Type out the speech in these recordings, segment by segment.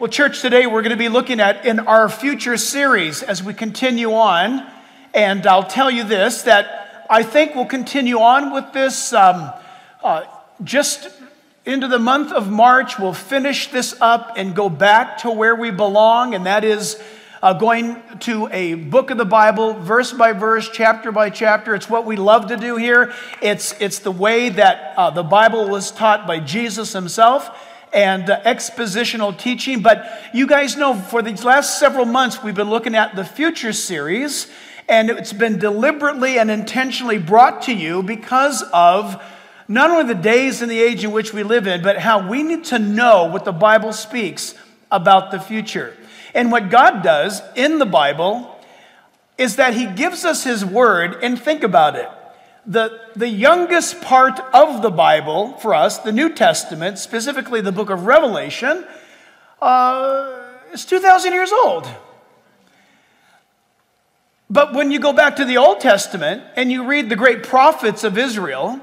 Well, church, today we're going to be looking at in our future series as we continue on. And I'll tell you this that I think we'll continue on with this um, uh, just into the month of March. We'll finish this up and go back to where we belong, and that is uh, going to a book of the Bible, verse by verse, chapter by chapter. It's what we love to do here. It's, it's the way that uh, the Bible was taught by Jesus himself and uh, expositional teaching. But you guys know for these last several months, we've been looking at the Future series, and it's been deliberately and intentionally brought to you because of not only the days and the age in which we live in, but how we need to know what the Bible speaks about the future. And what God does in the Bible is that He gives us His Word, and think about it the, the youngest part of the Bible for us, the New Testament, specifically the book of Revelation, uh, is 2,000 years old. But when you go back to the Old Testament and you read the great prophets of Israel,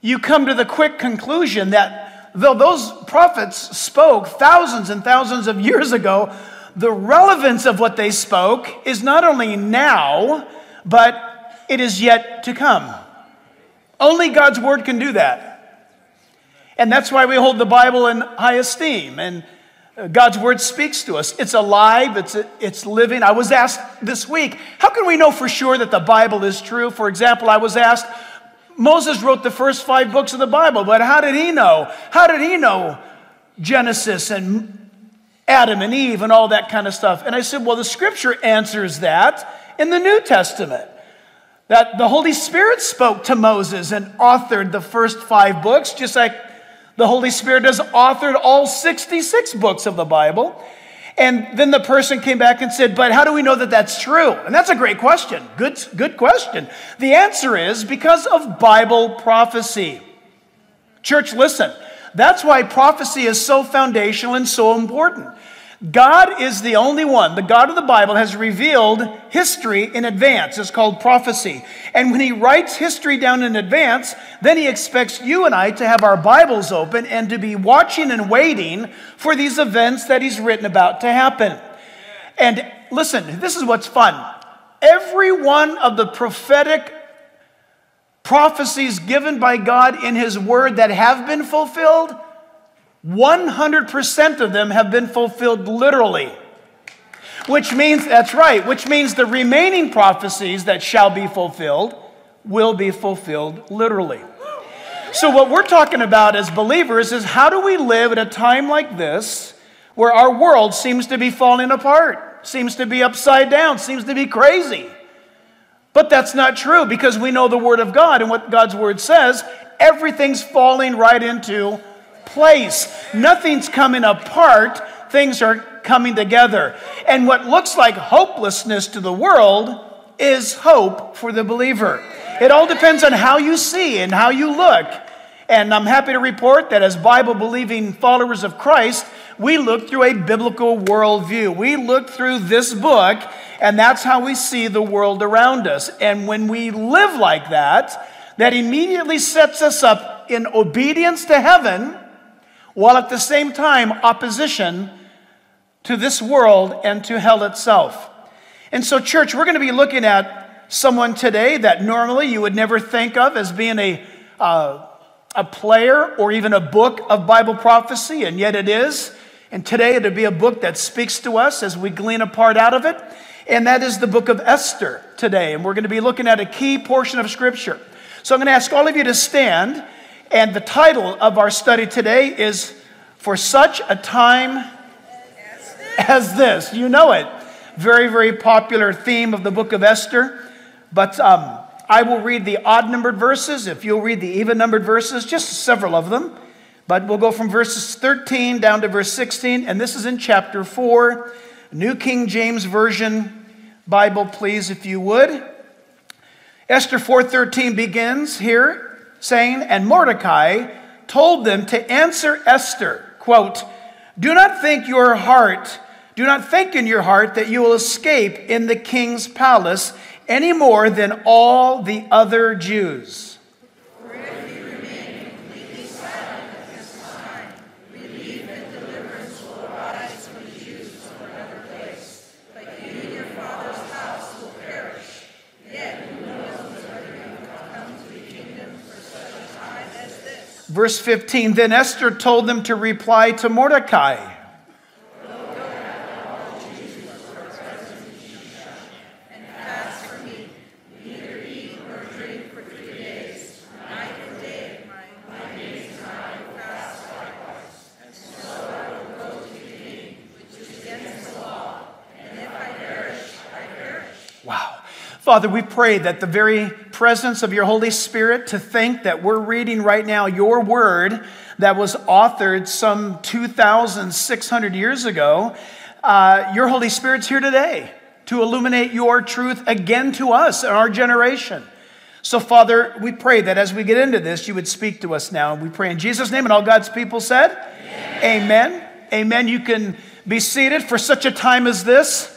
you come to the quick conclusion that though those prophets spoke thousands and thousands of years ago, the relevance of what they spoke is not only now, but it is yet to come. Only God's word can do that. And that's why we hold the Bible in high esteem. And uh, God's word speaks to us. It's alive, it's, it's living. I was asked this week, how can we know for sure that the Bible is true? For example, I was asked, Moses wrote the first five books of the Bible, but how did he know? How did he know Genesis and Adam and Eve and all that kind of stuff? And I said, well, the scripture answers that in the New Testament that the Holy Spirit spoke to Moses and authored the first five books, just like the Holy Spirit has authored all 66 books of the Bible. And then the person came back and said, But how do we know that that's true? And that's a great question. Good, good question. The answer is because of Bible prophecy. Church, listen. That's why prophecy is so foundational and so important. God is the only one, the God of the Bible has revealed history in advance. It's called prophecy. And when he writes history down in advance, then he expects you and I to have our Bibles open and to be watching and waiting for these events that he's written about to happen. And listen, this is what's fun. Every one of the prophetic prophecies given by God in his word that have been fulfilled 100% of them have been fulfilled literally. Which means, that's right, which means the remaining prophecies that shall be fulfilled will be fulfilled literally. So, what we're talking about as believers is how do we live at a time like this where our world seems to be falling apart, seems to be upside down, seems to be crazy? But that's not true because we know the Word of God and what God's Word says. Everything's falling right into place. Nothing's coming apart, things are coming together. And what looks like hopelessness to the world is hope for the believer. It all depends on how you see and how you look. And I'm happy to report that as Bible believing followers of Christ, we look through a biblical worldview. We look through this book, and that's how we see the world around us. And when we live like that, that immediately sets us up in obedience to heaven while at the same time opposition to this world and to hell itself. And so, church, we're going to be looking at someone today that normally you would never think of as being a, uh, a player or even a book of Bible prophecy, and yet it is. And today it'll be a book that speaks to us as we glean a part out of it. And that is the book of Esther today. And we're going to be looking at a key portion of Scripture. So I'm going to ask all of you to stand. And the title of our study today is For Such a Time as This. You know it. Very, very popular theme of the book of Esther. But um, I will read the odd numbered verses. If you'll read the even numbered verses, just several of them. But we'll go from verses 13 down to verse 16. And this is in chapter 4, New King James Version Bible, please, if you would. Esther 4:13 begins here saying, And Mordecai told them to answer Esther, quote, Do not think your heart, do not think in your heart that you will escape in the king's palace any more than all the other Jews. Verse 15 Then Esther told them to reply to Mordecai. Father, we pray that the very presence of your Holy Spirit, to think that we're reading right now your word that was authored some 2,600 years ago, uh, your Holy Spirit's here today to illuminate your truth again to us and our generation. So, Father, we pray that as we get into this, you would speak to us now. And We pray in Jesus' name, and all God's people said, Amen. Amen. Amen. You can be seated for such a time as this.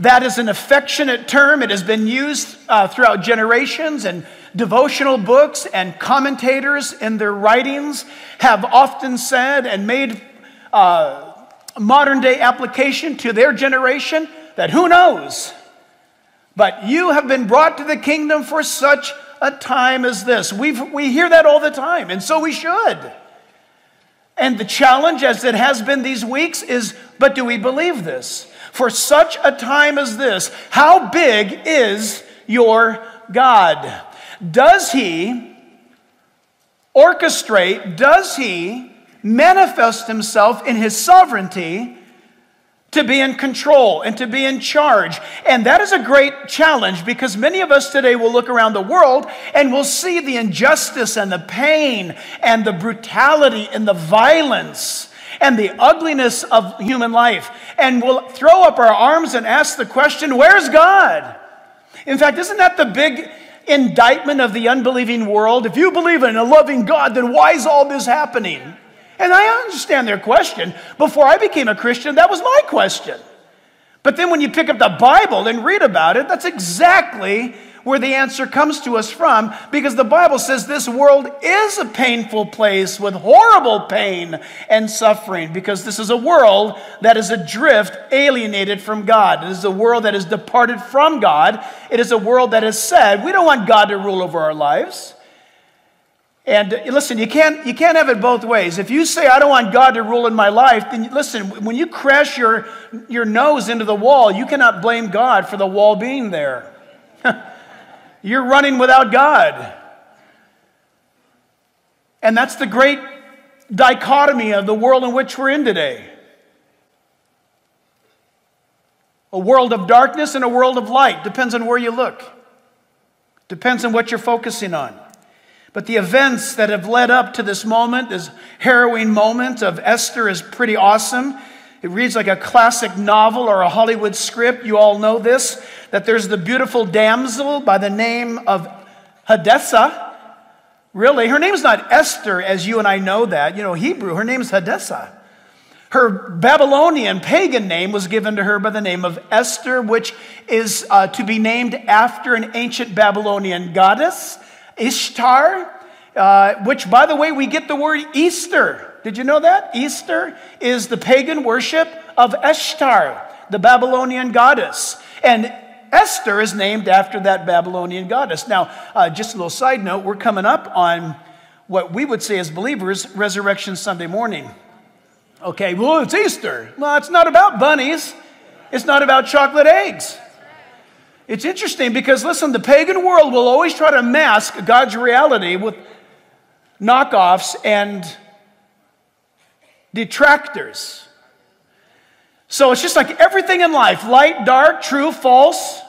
That is an affectionate term. It has been used uh, throughout generations, and devotional books and commentators in their writings have often said and made uh, modern day application to their generation that who knows? But you have been brought to the kingdom for such a time as this. we we hear that all the time, and so we should. And the challenge, as it has been these weeks, is but do we believe this? For such a time as this, how big is your God? Does he orchestrate, does he manifest himself in his sovereignty to be in control and to be in charge. And that is a great challenge because many of us today will look around the world and will see the injustice and the pain and the brutality and the violence and the ugliness of human life. And we'll throw up our arms and ask the question, Where's God? In fact, isn't that the big indictment of the unbelieving world? If you believe in a loving God, then why is all this happening? And I understand their question. Before I became a Christian, that was my question. But then when you pick up the Bible and read about it, that's exactly where the answer comes to us from because the Bible says this world is a painful place with horrible pain and suffering because this is a world that is adrift, alienated from God. It is a world that is departed from God. It is a world that has said, we don't want God to rule over our lives. And listen, you can't, you can't have it both ways. If you say, I don't want God to rule in my life, then listen, when you crash your, your nose into the wall, you cannot blame God for the wall being there. You're running without God. And that's the great dichotomy of the world in which we're in today a world of darkness and a world of light. Depends on where you look, depends on what you're focusing on. But the events that have led up to this moment, this harrowing moment of Esther, is pretty awesome. It reads like a classic novel or a Hollywood script. You all know this that there's the beautiful damsel by the name of Hadassah. Really, her name's not Esther, as you and I know that. You know, Hebrew, her name's Hadassah. Her Babylonian pagan name was given to her by the name of Esther, which is uh, to be named after an ancient Babylonian goddess, Ishtar, uh, which, by the way, we get the word Easter did you know that? Easter is the pagan worship of Ishtar, the Babylonian goddess. And Esther is named after that Babylonian goddess. Now, uh, just a little side note, we're coming up on what we would say as believers, Resurrection Sunday morning. Okay, well, it's Easter. Well, it's not about bunnies, it's not about chocolate eggs. It's interesting because, listen, the pagan world will always try to mask God's reality with knockoffs and detractors. So it's just like everything in life light, dark, true, false.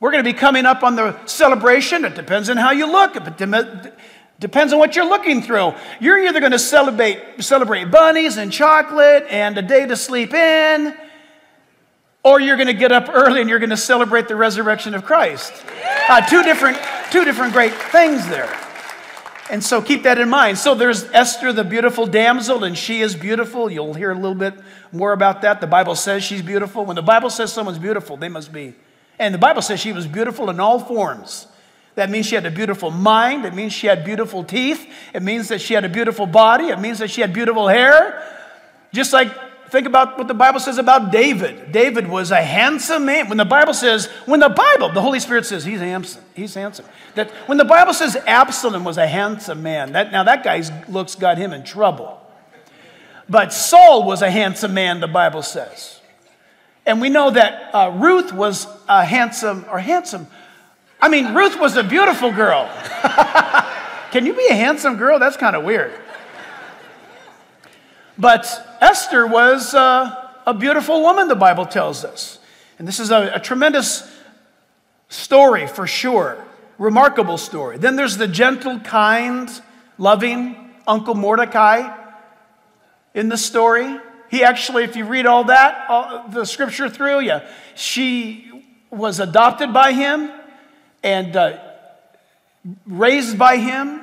We're going to be coming up on the celebration. It depends on how you look. It depends on what you're looking through. You're either going to celebrate, celebrate bunnies and chocolate and a day to sleep in, or you're going to get up early and you're going to celebrate the resurrection of Christ. Uh, two, different, two different great things there. And so keep that in mind. So there's Esther, the beautiful damsel, and she is beautiful. You'll hear a little bit more about that. The Bible says she's beautiful. When the Bible says someone's beautiful, they must be. And the Bible says she was beautiful in all forms. That means she had a beautiful mind. It means she had beautiful teeth. It means that she had a beautiful body. It means that she had beautiful hair. Just like think about what the Bible says about David. David was a handsome man. When the Bible says, when the Bible, the Holy Spirit says he's handsome, he's handsome. That when the Bible says Absalom was a handsome man, that, now that guy's looks got him in trouble. But Saul was a handsome man, the Bible says. And we know that uh, Ruth was a handsome, or handsome. I mean, Ruth was a beautiful girl. Can you be a handsome girl? That's kind of weird. But Esther was uh, a beautiful woman, the Bible tells us. And this is a, a tremendous story for sure, remarkable story. Then there's the gentle, kind, loving Uncle Mordecai in the story. He actually, if you read all that, all the scripture through, yeah, she was adopted by him and uh, raised by him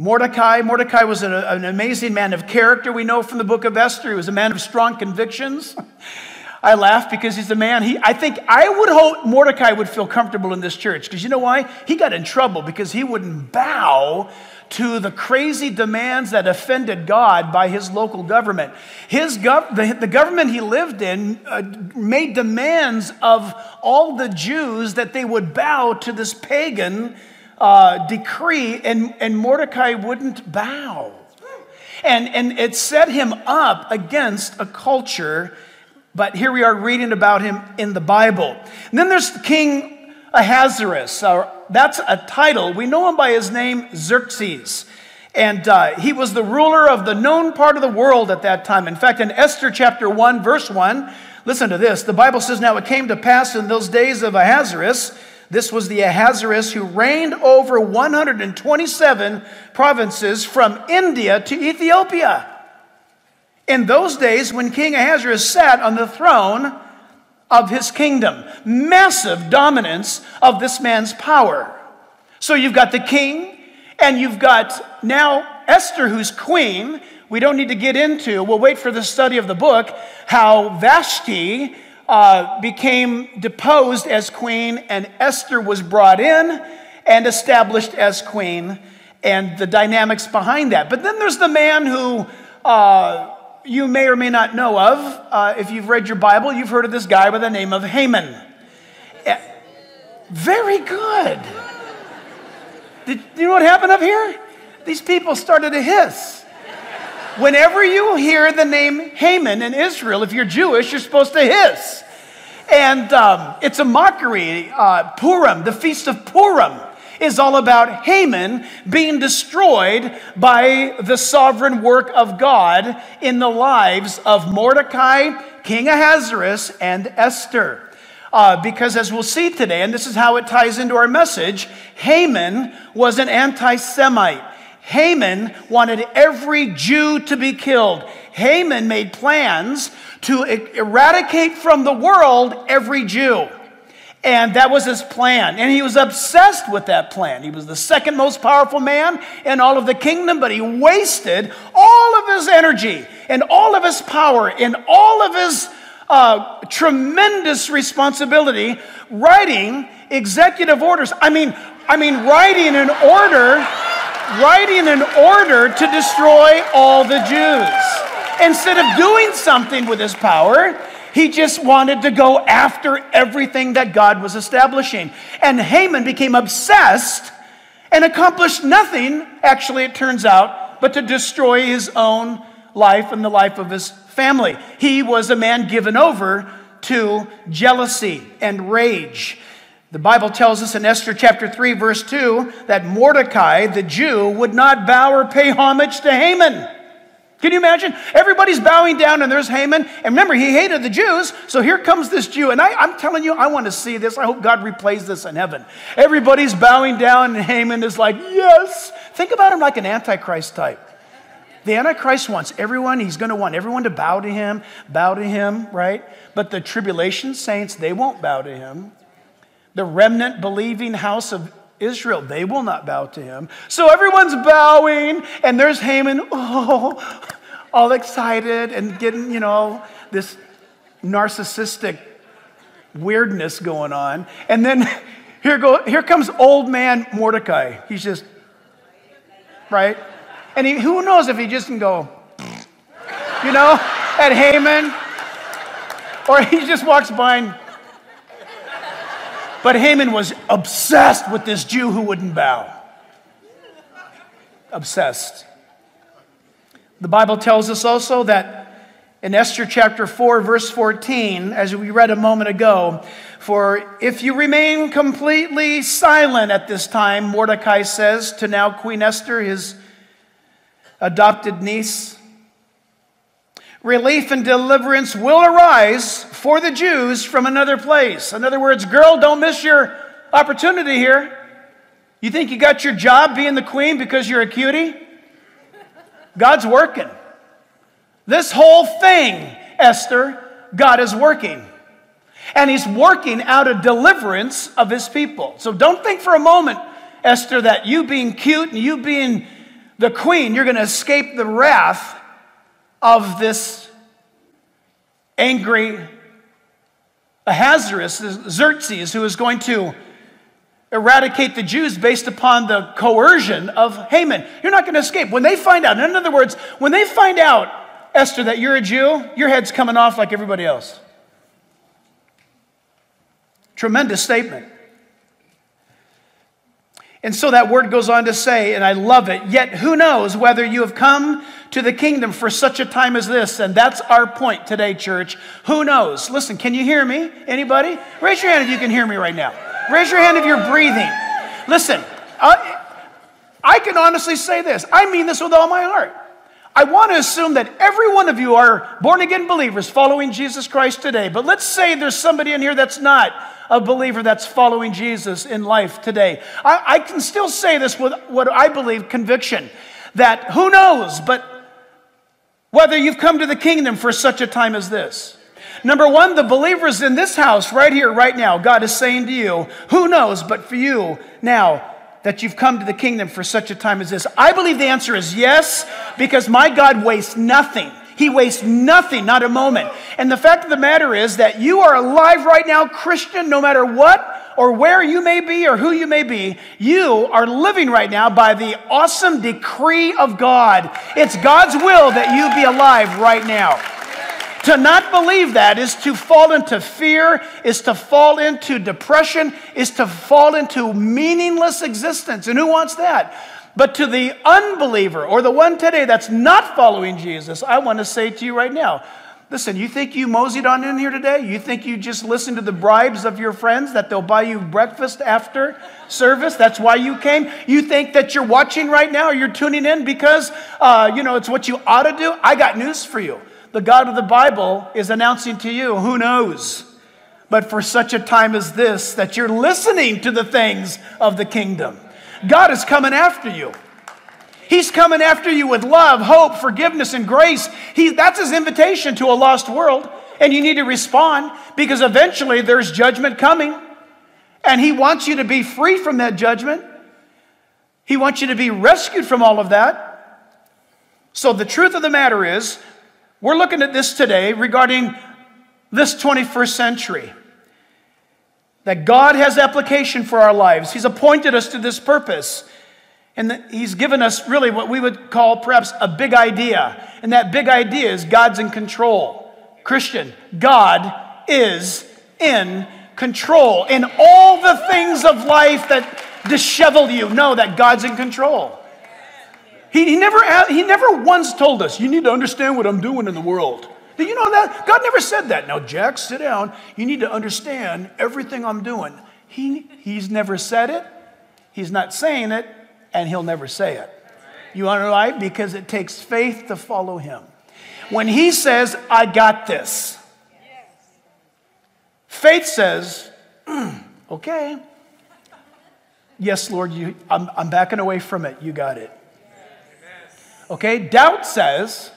Mordecai, Mordecai was an, an, amazing man of character. We know from the book of Esther, he was a man of strong convictions. I laugh because he's a man. He, I think I would hope Mordecai would feel comfortable in this church because you know why? He got in trouble because he wouldn't bow to the crazy demands that offended God by his local government. His gov- the, the government he lived in uh, made demands of all the Jews that they would bow to this pagan uh, decree, and, and Mordecai wouldn't bow. And, and it set him up against a culture, but here we are reading about him in the Bible. And then there's King Ahasuerus. Uh, that's a title. We know him by his name, Xerxes. And uh, he was the ruler of the known part of the world at that time. In fact, in Esther chapter 1, verse 1, listen to this. The Bible says, Now it came to pass in those days of Ahasuerus this was the Ahasuerus who reigned over 127 provinces from India to Ethiopia. In those days, when King Ahasuerus sat on the throne of his kingdom, massive dominance of this man's power. So you've got the king, and you've got now Esther, who's queen. We don't need to get into, we'll wait for the study of the book, how Vashti uh, became deposed as queen, and Esther was brought in and established as queen, and the dynamics behind that. But then there's the man who uh, you may or may not know of. Uh, if you've read your Bible, you've heard of this guy by the name of Haman. Very good. Did you know what happened up here? These people started to hiss. Whenever you hear the name Haman in Israel, if you're Jewish, you're supposed to hiss. And um, it's a mockery. Uh, Purim, the Feast of Purim, is all about Haman being destroyed by the sovereign work of God in the lives of Mordecai, King Ahasuerus, and Esther. Uh, because as we'll see today, and this is how it ties into our message, Haman was an anti Semite. Haman wanted every Jew to be killed. Haman made plans to eradicate from the world every Jew. And that was his plan. And he was obsessed with that plan. He was the second most powerful man in all of the kingdom, but he wasted all of his energy and all of his power and all of his uh, tremendous responsibility writing executive orders. I mean, I mean, writing an order writing an order to destroy all the Jews. Instead of doing something with his power, he just wanted to go after everything that God was establishing. And Haman became obsessed and accomplished nothing, actually, it turns out, but to destroy his own life and the life of his family. He was a man given over to jealousy and rage. The Bible tells us in Esther chapter 3, verse 2, that Mordecai, the Jew, would not bow or pay homage to Haman. Can you imagine? Everybody's bowing down and there's Haman. And remember, he hated the Jews. So here comes this Jew. And I, am telling you, I want to see this. I hope God replays this in heaven. Everybody's bowing down and Haman is like, yes. Think about him like an Antichrist type. The Antichrist wants everyone, he's going to want everyone to bow to him, bow to him, right? But the tribulation saints, they won't bow to him the remnant believing house of Israel, they will not bow to him. So everyone's bowing, and there's Haman, oh, all excited and getting, you know, this narcissistic weirdness going on. And then here, go, here comes old man Mordecai. He's just, right? And he, who knows if he just can go, you know? at Haman, or he just walks by and. But Haman was obsessed with this Jew who wouldn't bow. Obsessed. The Bible tells us also that in Esther chapter 4, verse 14, as we read a moment ago, for if you remain completely silent at this time, Mordecai says to now Queen Esther, his adopted niece, relief and deliverance will arise for the Jews from another place. In other words, girl, don't miss your opportunity here. You think you got your job being the queen because you're a cutie? God's working. This whole thing, Esther, God is working. And He's working out a deliverance of His people. So don't think for a moment, Esther, that you being cute and you being the queen, you're going to escape the wrath of this angry Ahasuerus, Xerxes, who is going to eradicate the Jews based upon the coercion of Haman. You're not going to escape. When they find out, in other words, when they find out, Esther, that you're a Jew, your head's coming off like everybody else. Tremendous statement. And so that word goes on to say, and I love it, yet who knows whether you have come to the kingdom for such a time as this? And that's our point today, church. Who knows? Listen, can you hear me? Anybody? Raise your hand if you can hear me right now. Raise your hand if you're breathing. Listen, I, I can honestly say this. I mean this with all my heart. I want to assume that every one of you are born again believers following Jesus Christ today. But let's say there's somebody in here that's not a believer that's following Jesus in life today. I, I can still say this with what I believe conviction that who knows, but whether you've come to the kingdom for such a time as this. Number one, the believers in this house right here, right now, God is saying to you, who knows, but for you now, that you've come to the kingdom for such a time as this? I believe the answer is yes, because my God wastes nothing. He wastes nothing, not a moment. And the fact of the matter is that you are alive right now, Christian, no matter what or where you may be or who you may be, you are living right now by the awesome decree of God. It's God's will that you be alive right now. To not believe that is to fall into fear, is to fall into depression, is to fall into meaningless existence. And who wants that? But to the unbeliever or the one today that's not following Jesus, I want to say to you right now listen, you think you moseyed on in here today? You think you just listened to the bribes of your friends that they'll buy you breakfast after service? That's why you came? You think that you're watching right now or you're tuning in because, uh, you know, it's what you ought to do? I got news for you. The God of the Bible is announcing to you, who knows? But for such a time as this, that you're listening to the things of the kingdom. God is coming after you. He's coming after you with love, hope, forgiveness, and grace. He, that's his invitation to a lost world. And you need to respond because eventually there's judgment coming. And he wants you to be free from that judgment. He wants you to be rescued from all of that. So the truth of the matter is, we're looking at this today regarding this 21st century that God has application for our lives. He's appointed us to this purpose. And He's given us really what we would call perhaps a big idea. And that big idea is God's in control. Christian, God is in control. In all the things of life that disheveled you, know that God's in control. He, he, never, he never once told us, you need to understand what I'm doing in the world. You know that? God never said that. Now, Jack, sit down. You need to understand everything I'm doing. He, he's never said it, he's not saying it, and he'll never say it. You want to know why? Because it takes faith to follow him. When he says, I got this, faith says, mm, okay. Yes, Lord, you, I'm, I'm backing away from it. You got it. Okay, doubt says,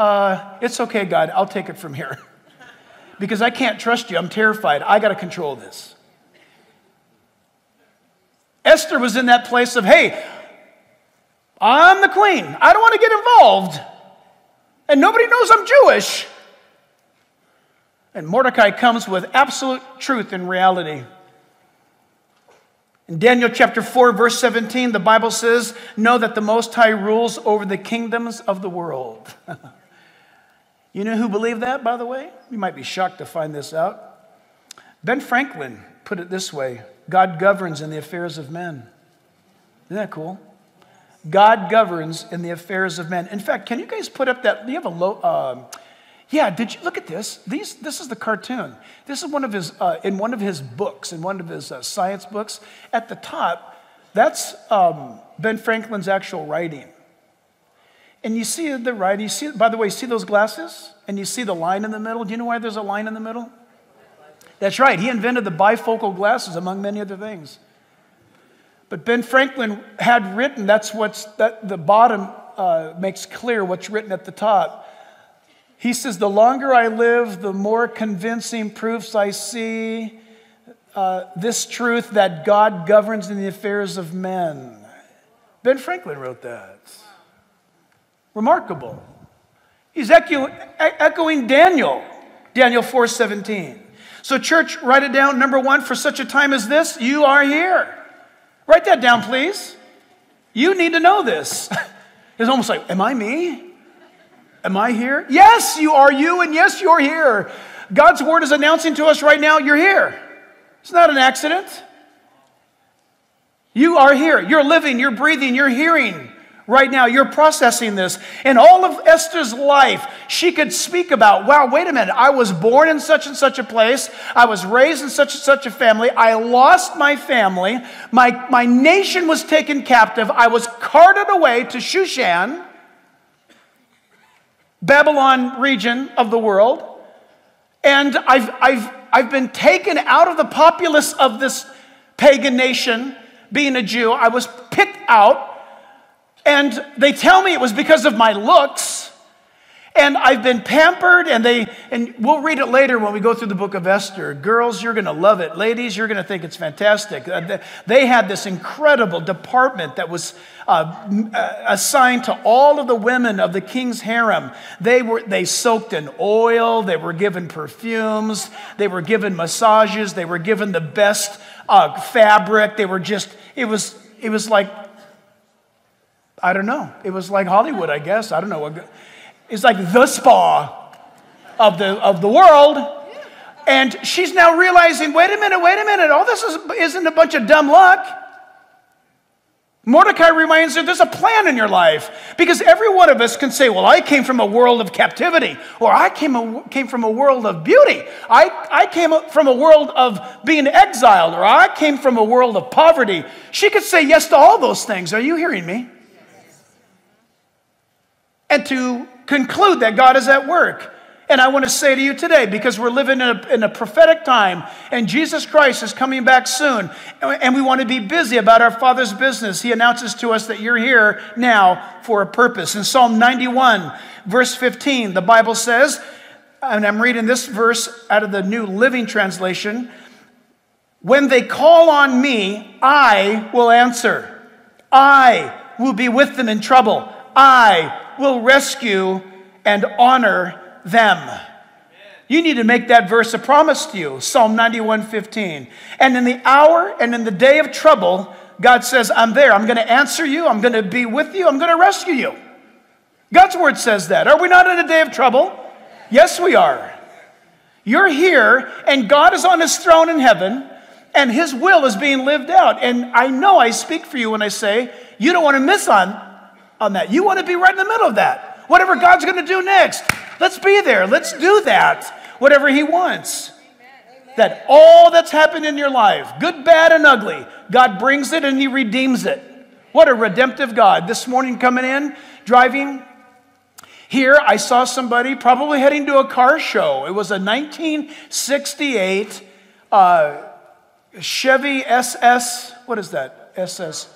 uh, it's okay, God, I'll take it from here. because I can't trust you. I'm terrified. I got to control this. Esther was in that place of, hey, I'm the queen. I don't want to get involved. And nobody knows I'm Jewish. And Mordecai comes with absolute truth and reality. In Daniel chapter 4, verse 17, the Bible says, Know that the Most High rules over the kingdoms of the world. You know who believed that, by the way? You might be shocked to find this out. Ben Franklin put it this way God governs in the affairs of men. Isn't that cool? God governs in the affairs of men. In fact, can you guys put up that? You have a low? Uh, yeah, did you look at this? These, this is the cartoon. This is one of his uh, in one of his books, in one of his uh, science books. At the top, that's um, Ben Franklin's actual writing. And you see the writing. You see, by the way, see those glasses, and you see the line in the middle. Do you know why there's a line in the middle? That's right. He invented the bifocal glasses, among many other things. But Ben Franklin had written, that's what's, that the bottom uh, makes clear what's written at the top. He says, The longer I live, the more convincing proofs I see uh, this truth that God governs in the affairs of men. Ben Franklin wrote that. Remarkable. He's echo- echoing Daniel, Daniel 4:17. So church, write it down. Number 1, for such a time as this, you are here. Write that down, please. You need to know this. It's almost like, am I me? Am I here? Yes, you are you, and yes, you're here. God's word is announcing to us right now, you're here. It's not an accident. You are here. You're living, you're breathing, you're hearing right now. You're processing this. In all of Esther's life, she could speak about, wow, wait a minute. I was born in such and such a place. I was raised in such and such a family. I lost my family. My, my nation was taken captive. I was carted away to Shushan, Babylon region of the world. And I've, I've, I've been taken out of the populace of this pagan nation, being a Jew. I was picked out and they tell me it was because of my looks. And I've been pampered, and they, and we'll read it later when we go through the book of Esther. Girls, you're going to love it. Ladies, you're going to think it's fantastic. Uh, they had this incredible department that was uh, uh, assigned to all of the women of the king's harem. They were, they soaked in oil, they were given perfumes, they were given massages, they were given the best uh, fabric. They were just, it was, it was like I don't know. It was like Hollywood, I guess. I don't know. It's like the spa of the, of the world. And she's now realizing wait a minute, wait a minute. All this is, isn't a bunch of dumb luck. Mordecai reminds her there's a plan in your life because every one of us can say, Well, I came from a world of captivity, or I came, a, came from a world of beauty. I, I came from a world of being exiled, or I came from a world of poverty. She could say yes to all those things. Are you hearing me? And to conclude that God is at work. And I want to say to you today, because we're living in a, in a, prophetic time and Jesus Christ is coming back soon, and we want to be busy about our Father's business, He announces to us that you're here now for a purpose. In Psalm 91, verse 15, the Bible says, and I'm reading this verse out of the New Living Translation When they call on me, I will answer. I will be with them in trouble. I will rescue and honor them. You need to make that verse a promise to you. Psalm 91:15. And in the hour and in the day of trouble, God says, I'm there. I'm going to answer you. I'm going to be with you. I'm going to rescue you. God's word says that. Are we not in a day of trouble? Yes, we are. You're here, and God is on his throne in heaven, and his will is being lived out. And I know I speak for you when I say you don't want to miss on on that. You want to be right in the middle of that. Whatever God's going to do next, let's be there. Let's do that. Whatever He wants. That all that's happened in your life, good, bad, and ugly, God brings it and He redeems it. What a redemptive God. This morning, coming in, driving here, I saw somebody probably heading to a car show. It was a 1968 uh, Chevy SS. What is that? SS.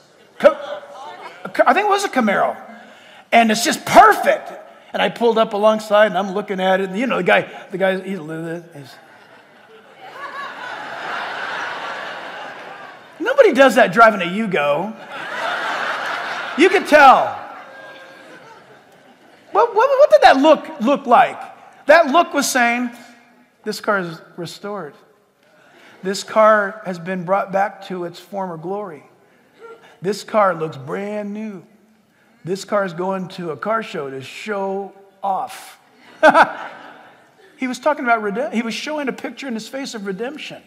I think it was a Camaro. And it's just perfect. And I pulled up alongside and I'm looking at it. And you know, the guy, the guy, he's, he's Nobody does that driving a Yugo. You could tell. What, what, what, did that look look like? That look was saying, this car is restored. This car has been brought back to its former glory. This car looks brand new. This car is going to a car show to show off. he was talking about redemption. He was showing a picture in his face of redemption.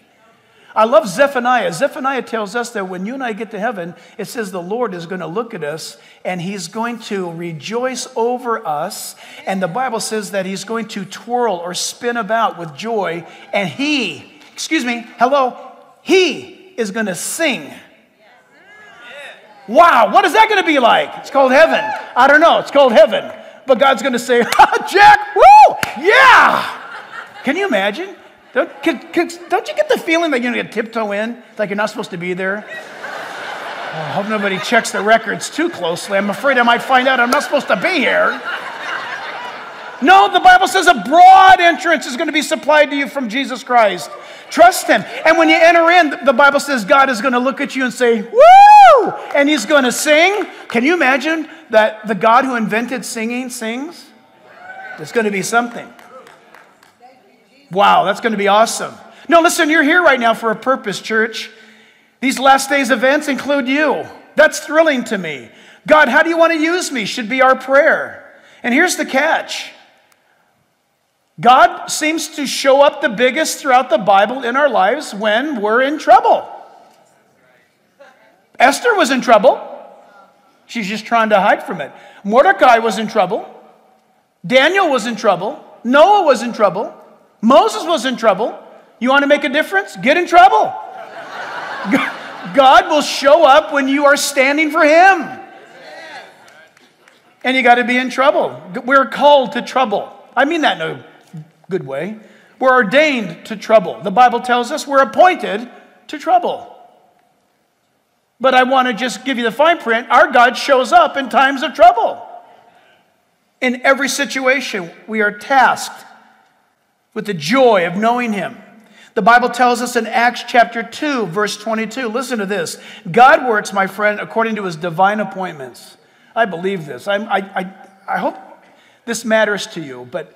I love Zephaniah. Zephaniah tells us that when you and I get to heaven, it says the Lord is going to look at us and he's going to rejoice over us. And the Bible says that he's going to twirl or spin about with joy. And he, excuse me, hello, he is going to sing. Wow, what is that going to be like? It's called heaven. I don't know. It's called heaven. But God's going to say, Jack, woo, yeah. Can you imagine? Don't, don't you get the feeling that you're going to tiptoe in, like you're not supposed to be there? Oh, I hope nobody checks the records too closely. I'm afraid I might find out I'm not supposed to be here. No, the Bible says a broad entrance is going to be supplied to you from Jesus Christ. Trust Him. And when you enter in, the Bible says God is going to look at you and say, Woo! And He's going to sing. Can you imagine that the God who invented singing sings? It's going to be something. Wow, that's going to be awesome. No, listen, you're here right now for a purpose, church. These last days events include you. That's thrilling to me. God, how do you want to use me? Should be our prayer. And here's the catch God seems to show up the biggest throughout the Bible in our lives when we're in trouble. Esther was in trouble. She's just trying to hide from it. Mordecai was in trouble. Daniel was in trouble. Noah was in trouble. Moses was in trouble. You want to make a difference? Get in trouble. God will show up when you are standing for Him. And you got to be in trouble. We're called to trouble. I mean that in a good way. We're ordained to trouble. The Bible tells us we're appointed to trouble. But I want to just give you the fine print. Our God shows up in times of trouble. In every situation, we are tasked with the joy of knowing Him. The Bible tells us in Acts chapter 2, verse 22, listen to this God works, my friend, according to His divine appointments. I believe this. I, I, I hope this matters to you, but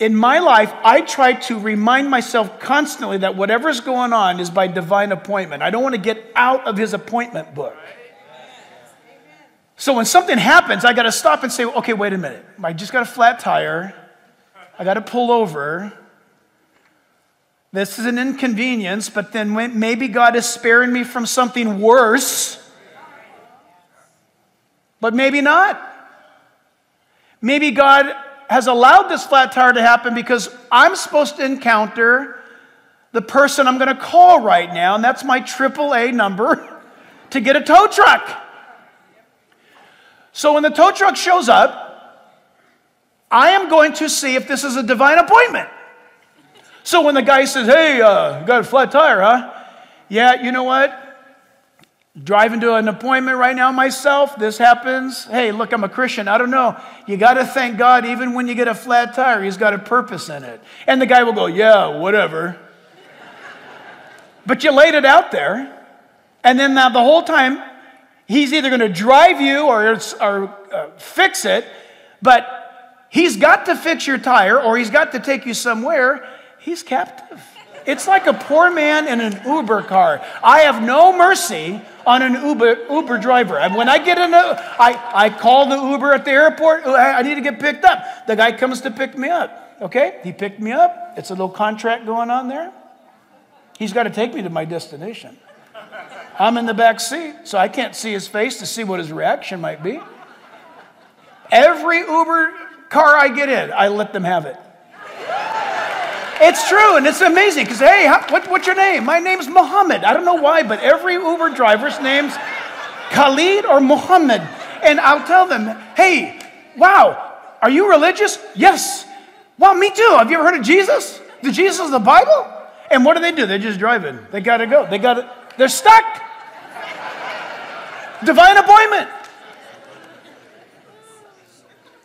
in my life, I try to remind myself constantly that whatever's going on is by divine appointment. I don't want to get out of his appointment book. So when something happens, I got to stop and say, okay, wait a minute. I just got a flat tire. I got to pull over. This is an inconvenience, but then maybe God is sparing me from something worse. But maybe not. Maybe God has allowed this flat tire to happen because I'm supposed to encounter the person I'm going to call right now, and that's my AAA number to get a tow truck. So when the tow truck shows up, I am going to see if this is a divine appointment. So when the guy says, Hey, uh, got a flat tire, huh? Yeah, you know what? Driving to an appointment right now myself, this happens. Hey, look, I'm a Christian. I don't know. You got to thank God, even when you get a flat tire, He's got a purpose in it. And the guy will go, Yeah, whatever. but you laid it out there. And then now the whole time, He's either going to drive you or, or uh, fix it. But He's got to fix your tire or he's got to take you somewhere. He's captive. It's like a poor man in an Uber car. I have no mercy on an Uber, Uber driver. And when I get in a, I, I call the Uber at the airport. I need to get picked up. The guy comes to pick me up. Okay? He picked me up. It's a little contract going on there. He's got to take me to my destination. I'm in the back seat, so I can't see his face to see what his reaction might be. Every Uber car I get in, I let them have it. It's true, and it's amazing because, hey, how, what, what's your name? My name's Mohammed. I don't know why, but every Uber driver's name's Khalid or Mohammed. And I'll tell them, hey, wow, are you religious? Yes. Wow, me too. Have you ever heard of Jesus? The Jesus of the Bible? And what do they do? They're just driving. They got to go. They got to, they're stuck. Divine appointment.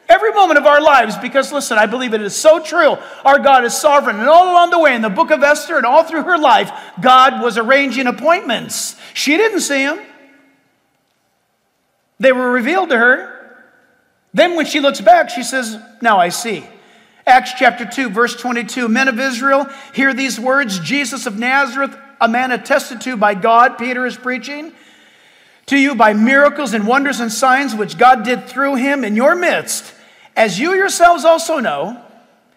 Every moment of our lives, because listen, I believe it is so true. Our God is sovereign. And all along the way, in the book of Esther and all through her life, God was arranging appointments. She didn't see them, they were revealed to her. Then, when she looks back, she says, Now I see. Acts chapter 2, verse 22 Men of Israel, hear these words Jesus of Nazareth, a man attested to by God, Peter is preaching to you by miracles and wonders and signs which God did through him in your midst as you yourselves also know,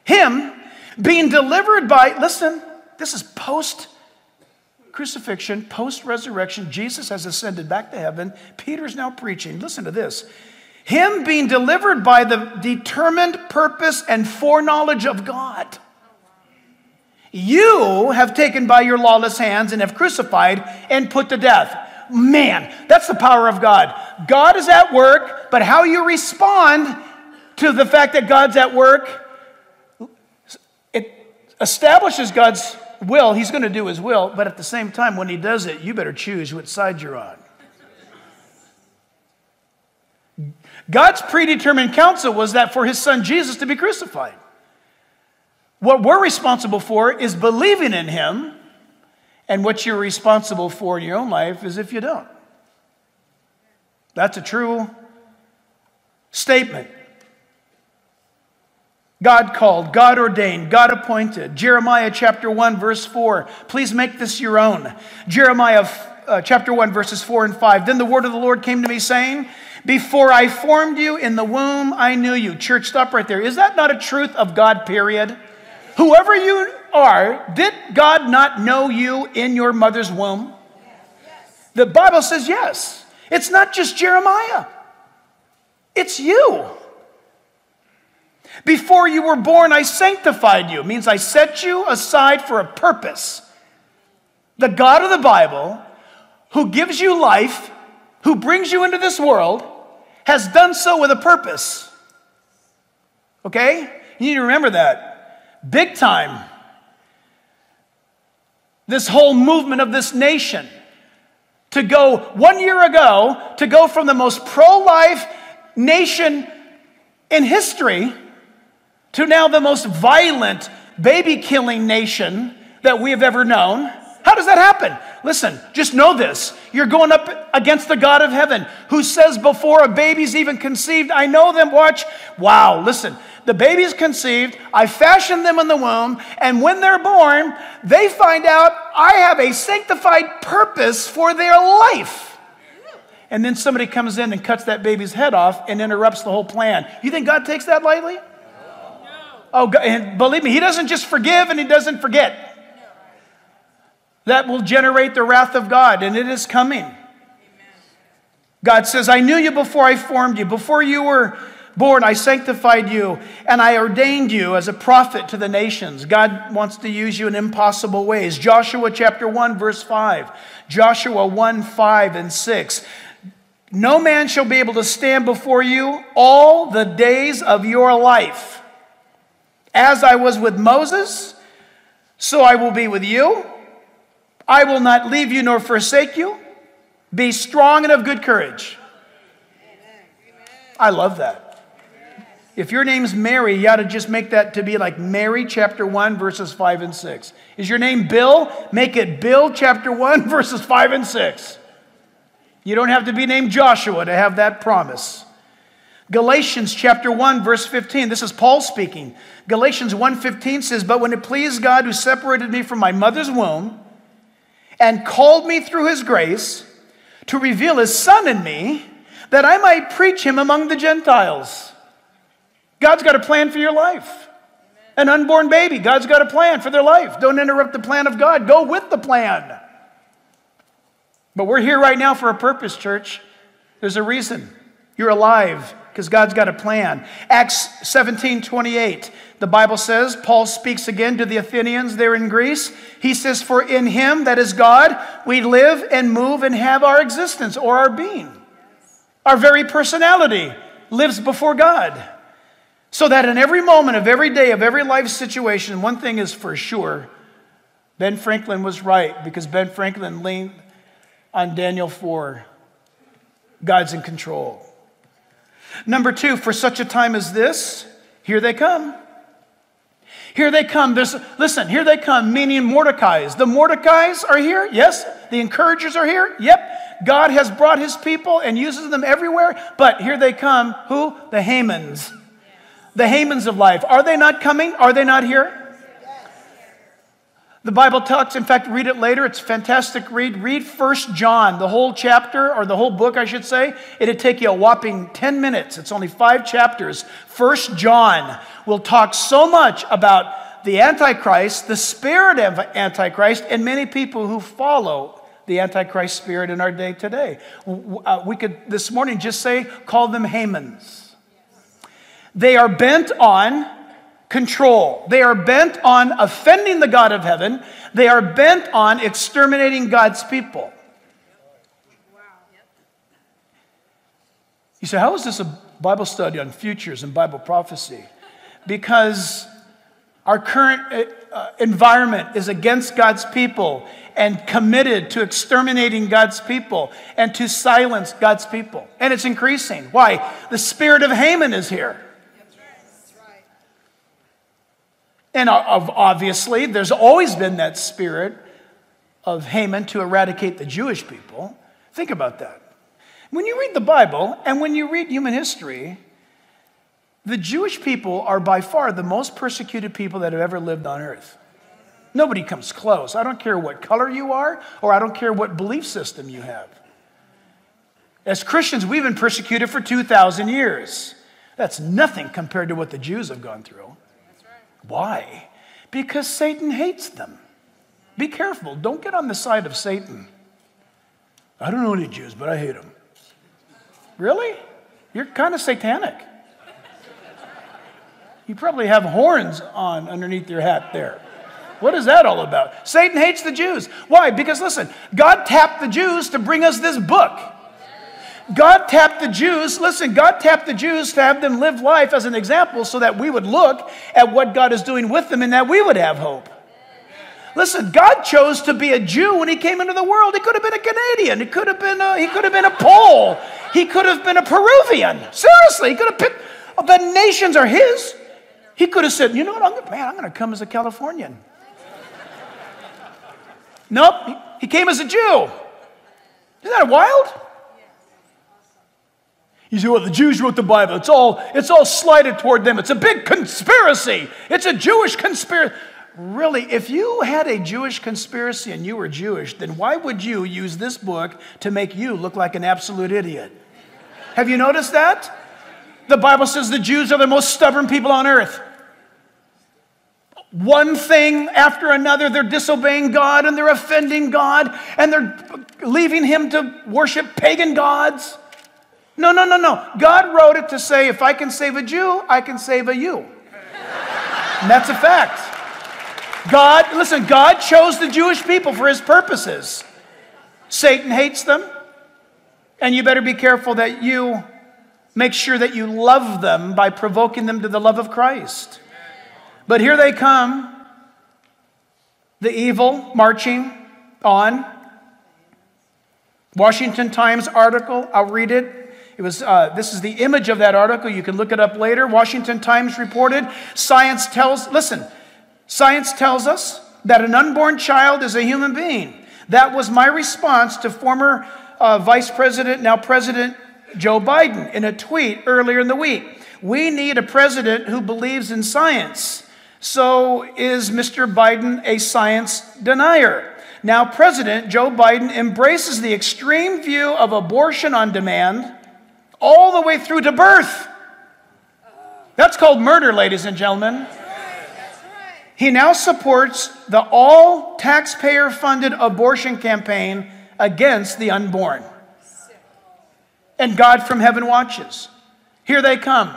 Him being delivered by, listen, this is post crucifixion, post resurrection. Jesus has ascended back to heaven. Peter's now preaching. Listen to this. Him being delivered by the determined purpose and foreknowledge of God. You have taken by your lawless hands and have crucified and put to death. Man, that's the power of God. God is at work, but how you respond to the fact that God's at work, it establishes God's will. He's going to do his will, but at the same time, when he does it, you better choose which side you're on. God's predetermined counsel was that for his son Jesus to be crucified. What we're responsible for is believing in him, and what you're responsible for in your own life is if you don't. That's a true statement. God called, God ordained, God appointed. Jeremiah chapter 1, verse 4. Please make this your own. Jeremiah uh, chapter 1, verses 4 and 5. Then the word of the Lord came to me, saying, Before I formed you in the womb, I knew you. Church, stop right there. Is that not a truth of God, period? Whoever you are, did God not know you in your mother's womb? The Bible says yes. It's not just Jeremiah, it's you. Before you were born, I sanctified you. It means I set you aside for a purpose. The God of the Bible, who gives you life, who brings you into this world, has done so with a purpose. Okay? You need to remember that big time. This whole movement of this nation to go one year ago, to go from the most pro life nation in history to now the most violent baby killing nation that we have ever known. How does that happen? Listen, just know this. You're going up against the God of heaven who says before a baby's even conceived, I know them. Watch. Wow, listen the baby's conceived, I fashioned them in the womb, and when they're born, they find out I have a sanctified purpose for their life. And then somebody comes in and cuts that baby's head off and interrupts the whole plan. You think God takes that lightly? Oh, God, and believe me, He doesn't just forgive and He doesn't forget. That will generate the wrath of God, and it is coming. God says, I knew you before I formed you, before you were born, I sanctified you, and I ordained you as a prophet to the nations. God wants to use you in impossible ways. Joshua chapter 1, verse 5. Joshua 1, 5 and 6. No man shall be able to stand before you all the days of your life. As I was with Moses, so I will be with you. I will not leave you nor forsake you. Be strong and of good courage. I love that. If your name's Mary, you ought to just make that to be like Mary chapter 1, verses 5 and 6. Is your name Bill? Make it Bill chapter 1, verses 5 and 6. You don't have to be named Joshua to have that promise. Galatians chapter 1 verse 15 this is Paul speaking. Galatians 1:15 says, "But when it pleased God who separated me from my mother's womb and called me through his grace to reveal his son in me that I might preach him among the Gentiles." God's got a plan for your life. An unborn baby, God's got a plan for their life. Don't interrupt the plan of God, go with the plan. But we're here right now for a purpose, church. There's a reason. You're alive because God's got a plan. Acts 17 28, the Bible says, Paul speaks again to the Athenians there in Greece. He says, For in him, that is God, we live and move and have our existence or our being. Our very personality lives before God. So that in every moment of every day of every life situation, one thing is for sure Ben Franklin was right because Ben Franklin leaned on Daniel 4. God's in control. Number two, for such a time as this, here they come. Here they come. There's, listen, here they come, meaning Mordecai's. The Mordecai's are here, yes. The encouragers are here, yep. God has brought his people and uses them everywhere, but here they come. Who? The Hamans the Hamans of life. Are they not coming? Are they not here? The Bible talks, in fact, read it later. It's fantastic read. Read First John, the whole chapter, or the whole book, I should say. It'd take you a whopping 10 minutes. It's only five chapters. First John will talk so much about the Antichrist, the spirit of Antichrist, and many people who follow the Antichrist spirit in our day today. Uh, we could this morning just say, call them Hamans. They are bent on control. They are bent on offending the God of heaven. They are bent on exterminating God's people. You say, how is this a Bible study on futures and Bible prophecy? Because our current uh, uh, environment is against God's people and committed to exterminating God's people and to silence God's people. And it's increasing. Why? The spirit of Haman is here. And obviously, there's always been that spirit of Haman to eradicate the Jewish people. Think about that. When you read the Bible and when you read human history, the Jewish people are by far the most persecuted people that have ever lived on earth. Nobody comes close. I don't care what color you are, or I don't care what belief system you have. As Christians, we've been persecuted for 2,000 years. That's nothing compared to what the Jews have gone through. Why? Because Satan hates them. Be careful. Don't get on the side of Satan. I don't know any Jews, but I hate them. Really? You're kind of satanic. You probably have horns on underneath your hat there. What is that all about? Satan hates the Jews. Why? Because listen, God tapped the Jews to bring us this book. God tapped the Jews, listen, God tapped the Jews to have them live life as an example so that we would look at what God is doing with them and that we would have hope. Listen, God chose to be a Jew when he came into the world. He could have been a Canadian. He could have been a, he could have been a Pole. He could have been a Peruvian. Seriously, he could have picked oh, the nations are his. He could have said, you know what, I'm, man, I'm going to come as a Californian. nope, he came as a Jew. Isn't that wild? You say, well, the Jews wrote the Bible. It's all, it's all slighted toward them. It's a big conspiracy. It's a Jewish conspiracy. Really, if you had a Jewish conspiracy and you were Jewish, then why would you use this book to make you look like an absolute idiot? Have you noticed that? The Bible says the Jews are the most stubborn people on earth. One thing after another, they're disobeying God and they're offending God and they're leaving Him to worship pagan gods. No, no, no, no. God wrote it to say, if I can save a Jew, I can save a you. And that's a fact. God, listen, God chose the Jewish people for his purposes. Satan hates them, and you better be careful that you make sure that you love them by provoking them to the love of Christ. But here they come, the evil marching on. Washington Times article, I'll read it. It was, uh, this is the image of that article. You can look it up later. Washington Times reported science tells, listen, science tells us that an unborn child is a human being. That was my response to former uh, Vice President, now President Joe Biden, in a tweet earlier in the week. We need a president who believes in science. So is Mr. Biden a science denier? Now, President Joe Biden embraces the extreme view of abortion on demand all the way through to birth. That's called murder, ladies and gentlemen. He now supports the all taxpayer funded abortion campaign against the unborn. And God from heaven watches. Here they come.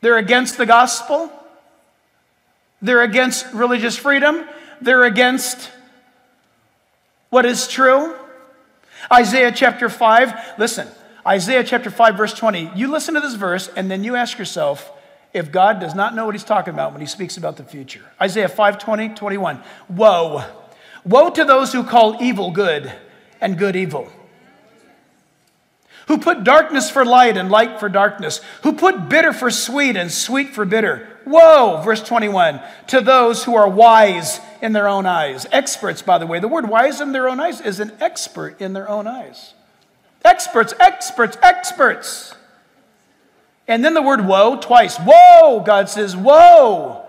They're against the gospel. They're against religious freedom. They're against what is true. Isaiah chapter 5, listen, Isaiah chapter 5, verse 20. You listen to this verse, and then you ask yourself if God does not know what he's talking about when he speaks about the future. Isaiah 5, 20, 21. Woe. Woe to those who call evil good and good evil. Who put darkness for light and light for darkness. Who put bitter for sweet and sweet for bitter. Woe, verse 21, to those who are wise in their own eyes. Experts, by the way. The word wise in their own eyes is an expert in their own eyes. Experts, experts, experts. And then the word woe twice. Woe, God says, woe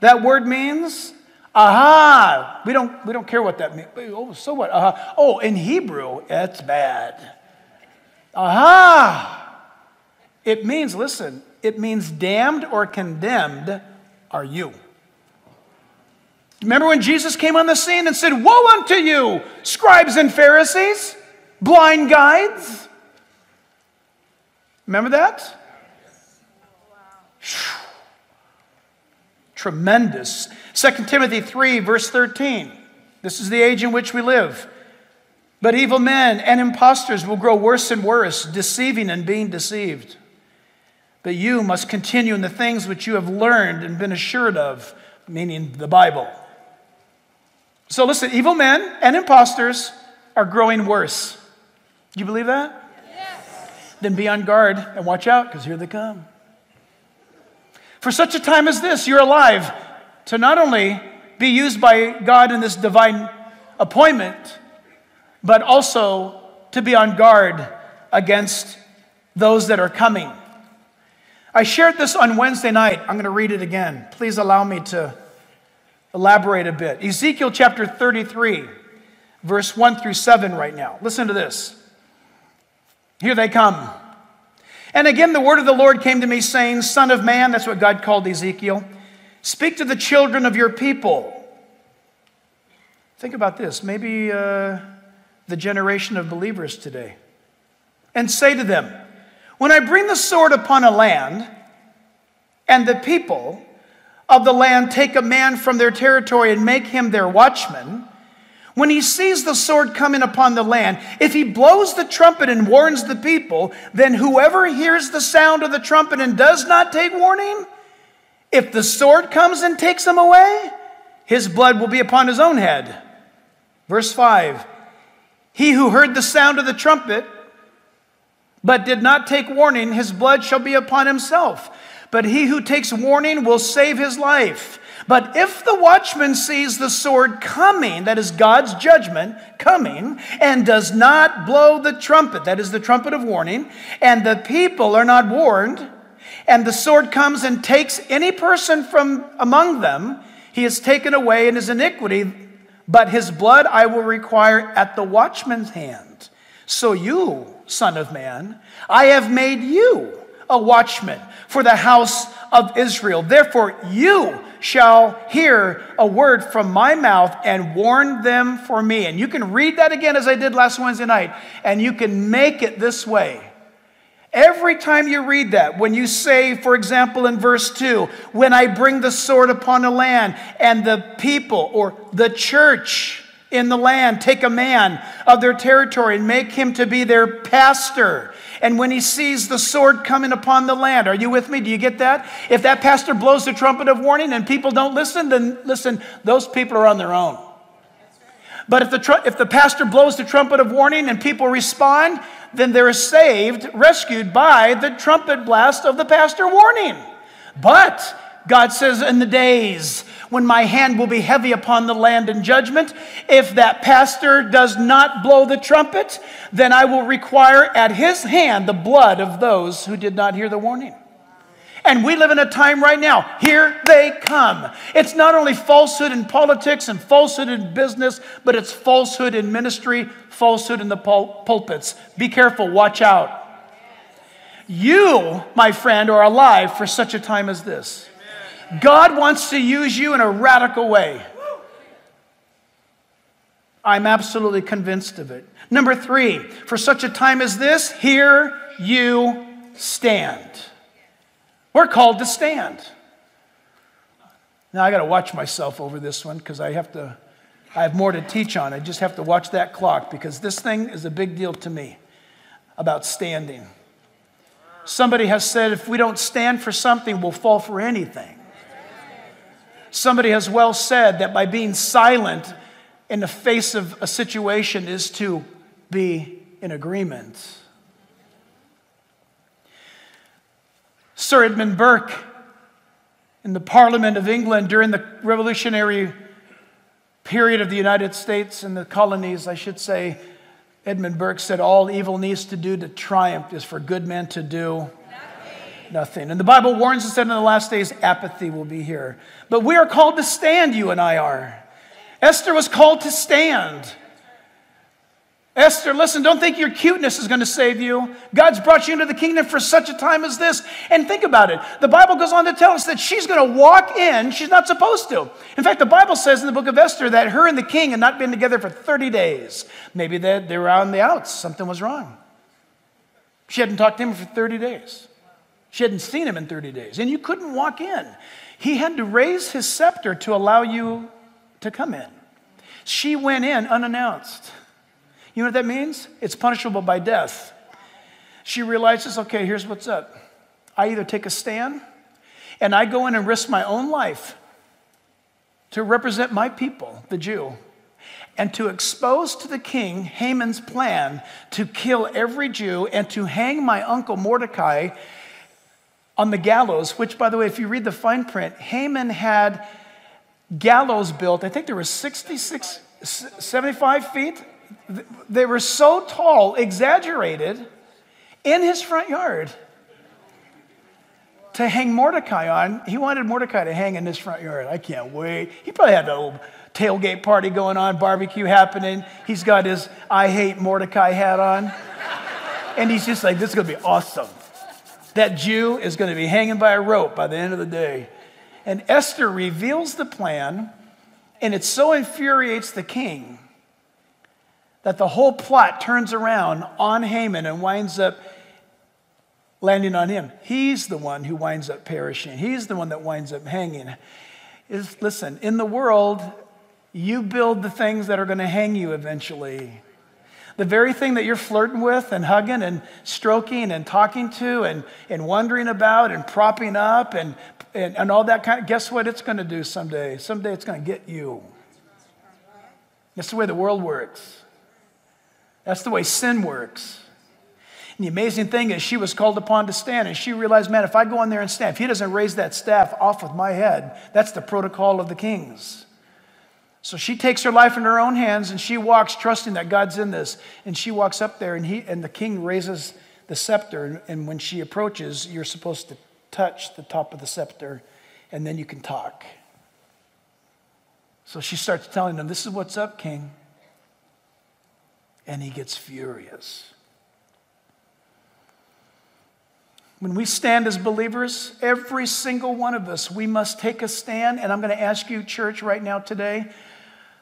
That word means aha. We don't, we don't care what that means. Oh, so what? Aha. Oh, in Hebrew, it's bad. Aha. It means, listen, it means damned or condemned are you. Remember when Jesus came on the scene and said, Woe unto you, scribes and Pharisees, blind guides? Remember that? Tremendous. 2 Timothy 3, verse 13. This is the age in which we live. But evil men and impostors will grow worse and worse, deceiving and being deceived. But you must continue in the things which you have learned and been assured of, meaning the Bible. So listen, evil men and imposters are growing worse. Do you believe that? Yes. Then be on guard and watch out because here they come. For such a time as this, you're alive to not only be used by God in this divine appointment, but also to be on guard against those that are coming. I shared this on Wednesday night. I'm going to read it again. Please allow me to elaborate a bit. Ezekiel chapter 33, verse 1 through 7, right now. Listen to this. Here they come. And again, the word of the Lord came to me, saying, Son of man, that's what God called Ezekiel, speak to the children of your people. Think about this. Maybe uh, the generation of believers today. And say to them, When I bring the sword upon a land, and the people of the land take a man from their territory and make him their watchman, when he sees the sword coming upon the land, if he blows the trumpet and warns the people, then whoever hears the sound of the trumpet and does not take warning, if the sword comes and takes him away, his blood will be upon his own head. Verse 5 He who heard the sound of the trumpet, but did not take warning, his blood shall be upon himself. But he who takes warning will save his life. But if the watchman sees the sword coming, that is God's judgment coming, and does not blow the trumpet, that is the trumpet of warning, and the people are not warned, and the sword comes and takes any person from among them, he is taken away in his iniquity, but his blood I will require at the watchman's hand. So you, son of man, I have made you a watchman for the house of Israel. Therefore, you shall hear a word from my mouth and warn them for me. And you can read that again as I did last Wednesday night, and you can make it this way. Every time you read that, when you say, for example, in verse 2, when I bring the sword upon the land, and the people or the church in the land take a man of their territory and make him to be their pastor, and when he sees the sword coming upon the land. Are you with me? Do you get that? If that pastor blows the trumpet of warning and people don't listen, then listen, those people are on their own. But if the, if the pastor blows the trumpet of warning and people respond, then they're saved, rescued by the trumpet blast of the pastor warning. But God says, in the days when my hand will be heavy upon the land in judgment. If that pastor does not blow the trumpet, then I will require at his hand the blood of those who did not hear the warning. And we live in a time right now. Here they come. It's not only falsehood in politics and falsehood in business, but it's falsehood in ministry, falsehood in the pul- pulpits. Be careful, watch out. You, my friend, are alive for such a time as this. God wants to use you in a radical way. I'm absolutely convinced of it. Number three, for such a time as this, here you stand. We're called to stand. Now I got to watch myself over this one because I have to. I have more to teach on. I just have to watch that clock because this thing is a big deal to me about standing. Somebody has said if we don't stand for something, we'll fall for anything. Somebody has well said that by being silent in the face of a situation is to be in agreement. Sir Edmund Burke, in the Parliament of England during the revolutionary period of the United States and the colonies, I should say, Edmund Burke said, All evil needs to do to triumph is for good men to do Nothing. And the Bible warns us that in the last days, apathy will be here. But we are called to stand, you and I are. Esther was called to stand. Esther, listen, don't think your cuteness is going to save you. God's brought you into the kingdom for such a time as this. And think about it. The Bible goes on to tell us that she's going to walk in. She's not supposed to. In fact, the Bible says in the book of Esther that her and the king had not been together for 30 days. Maybe they, they were on the outs. Something was wrong. She hadn't talked to him for 30 days. She hadn't seen him in 30 days. And you couldn't walk in. He had to raise his scepter to allow you to come in. She went in unannounced. You know what that means? It's punishable by death. She realizes, okay, here's what's up. I either take a stand and I go in and risk my own life to represent my people, the Jew, and to expose to the king Haman's plan to kill every Jew and to hang my uncle Mordecai on the gallows, which, by the way, if you read the fine print, Haman had gallows built, I think there were 66, 75 feet they were so tall, exaggerated, in his front yard to hang Mordecai on. He wanted Mordecai to hang in his front yard. I can't wait. He probably had a little tailgate party going on, barbecue happening. He's got his I hate Mordecai hat on. And he's just like, this is going to be awesome. That Jew is going to be hanging by a rope by the end of the day. And Esther reveals the plan, and it so infuriates the king that the whole plot turns around on Haman and winds up landing on him. He's the one who winds up perishing. He's the one that winds up hanging. Is listen, in the world, you build the things that are going to hang you eventually. The very thing that you're flirting with and hugging and stroking and talking to and, and wondering about and propping up and, and, and all that kind of, guess what it's going to do someday? Someday it's going to get you. That's the way the world works. That's the way sin works. And the amazing thing is, she was called upon to stand, and she realized, man, if I go in there and stand, if he doesn't raise that staff off with my head, that's the protocol of the kings. So she takes her life in her own hands and she walks trusting that God's in this. And she walks up there and, he, and the king raises the scepter. And when she approaches, you're supposed to touch the top of the scepter and then you can talk. So she starts telling him, This is what's up, king and he gets furious. When we stand as believers, every single one of us, we must take a stand. And I'm going to ask you, church, right now today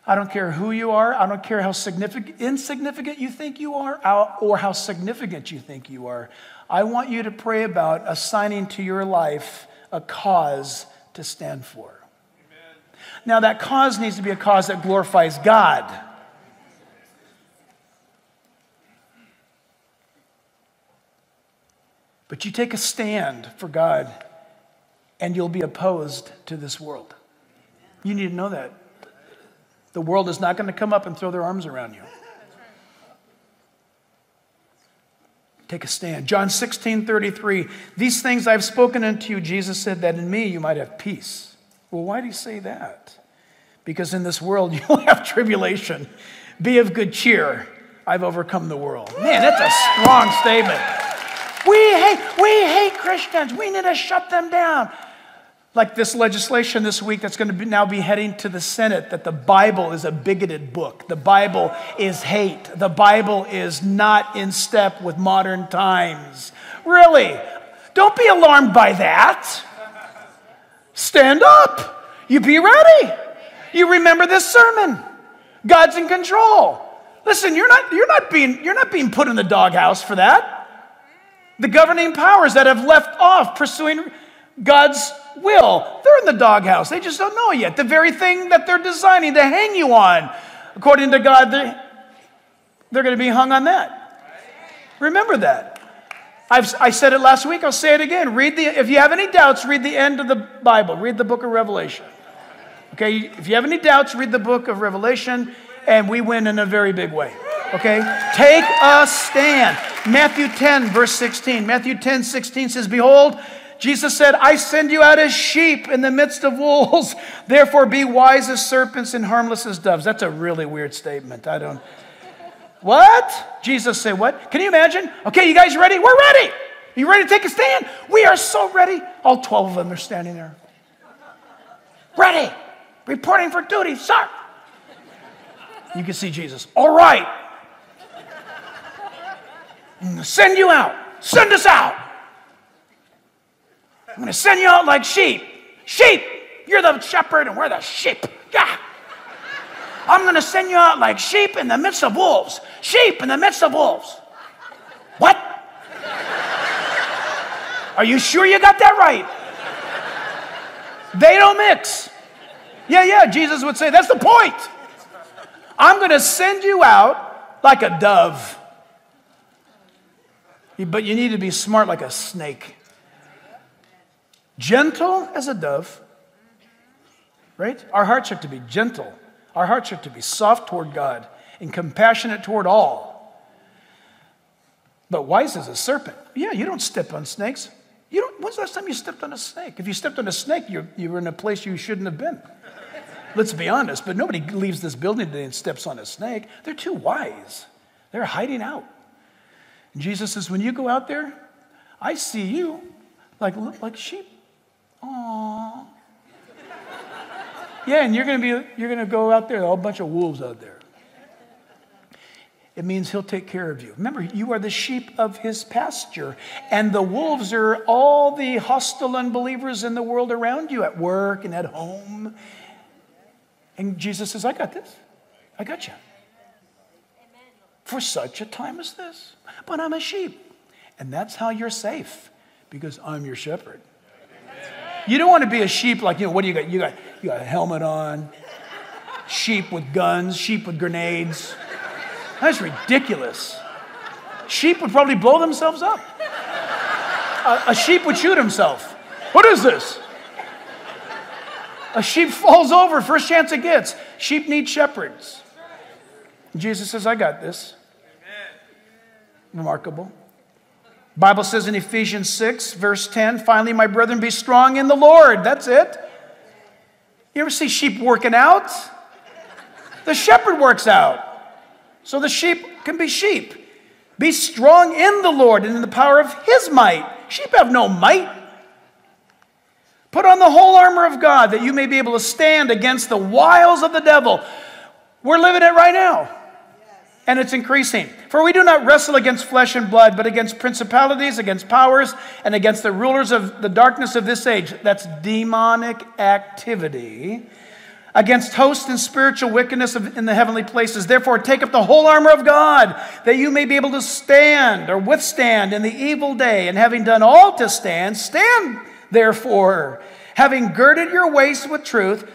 I don't care who you are, I don't care how significant, insignificant you think you are, or how significant you think you are. I want you to pray about assigning to your life a cause to stand for. Amen. Now, that cause needs to be a cause that glorifies God. But you take a stand for God and you'll be opposed to this world. You need to know that. The world is not going to come up and throw their arms around you. Take a stand. John 16, 33. These things I've spoken unto you, Jesus said, that in me you might have peace. Well, why do you say that? Because in this world you'll have tribulation. Be of good cheer. I've overcome the world. Man, that's a strong statement. We hate, we hate Christians. We need to shut them down. Like this legislation this week that's going to be now be heading to the Senate that the Bible is a bigoted book. The Bible is hate. The Bible is not in step with modern times. Really? Don't be alarmed by that. Stand up. You be ready. You remember this sermon. God's in control. Listen, you're not, you're not, being, you're not being put in the doghouse for that. The governing powers that have left off pursuing God's will, they're in the doghouse. They just don't know yet. The very thing that they're designing to hang you on, according to God, they're, they're going to be hung on that. Remember that. I've, I said it last week, I'll say it again. Read the, if you have any doubts, read the end of the Bible, read the book of Revelation. Okay, if you have any doubts, read the book of Revelation, and we win in a very big way. Okay? Take a stand. Matthew 10, verse 16. Matthew 10, 16 says, Behold, Jesus said, I send you out as sheep in the midst of wolves. Therefore, be wise as serpents and harmless as doves. That's a really weird statement. I don't. What? Jesus said, What? Can you imagine? Okay, you guys ready? We're ready. You ready to take a stand? We are so ready. All 12 of them are standing there. Ready. Reporting for duty, sir. You can see Jesus. All right. To send you out. Send us out. I'm going to send you out like sheep. Sheep. You're the shepherd and we're the sheep. Yeah. I'm going to send you out like sheep in the midst of wolves. Sheep in the midst of wolves. What? Are you sure you got that right? They don't mix. Yeah, yeah, Jesus would say, that's the point. I'm going to send you out like a dove. But you need to be smart like a snake. Gentle as a dove, right? Our hearts are to be gentle. Our hearts are to be soft toward God and compassionate toward all. But wise as a serpent. Yeah, you don't step on snakes. You don't, when's the last time you stepped on a snake? If you stepped on a snake, you're, you were in a place you shouldn't have been. Let's be honest, but nobody leaves this building today and steps on a snake. They're too wise. They're hiding out. And Jesus says, when you go out there, I see you like, like sheep. Yeah, and you're gonna be you're gonna go out there, a whole bunch of wolves out there. It means he'll take care of you. Remember, you are the sheep of his pasture, and the wolves are all the hostile unbelievers in the world around you at work and at home. And Jesus says, I got this. I got you. For such a time as this. But I'm a sheep. And that's how you're safe, because I'm your shepherd. You don't want to be a sheep like, you know, what do you got? You got, you got a helmet on, sheep with guns, sheep with grenades. That's ridiculous. Sheep would probably blow themselves up. A, a sheep would shoot himself. What is this? A sheep falls over first chance it gets. Sheep need shepherds. Jesus says, I got this. Remarkable. Bible says in Ephesians 6, verse 10, finally, my brethren, be strong in the Lord. That's it. You ever see sheep working out? The shepherd works out. So the sheep can be sheep. Be strong in the Lord and in the power of his might. Sheep have no might. Put on the whole armor of God that you may be able to stand against the wiles of the devil. We're living it right now and it's increasing. For we do not wrestle against flesh and blood, but against principalities, against powers, and against the rulers of the darkness of this age. That's demonic activity. Against hosts and spiritual wickedness in the heavenly places. Therefore, take up the whole armor of God, that you may be able to stand or withstand in the evil day. And having done all to stand, stand therefore, having girded your waist with truth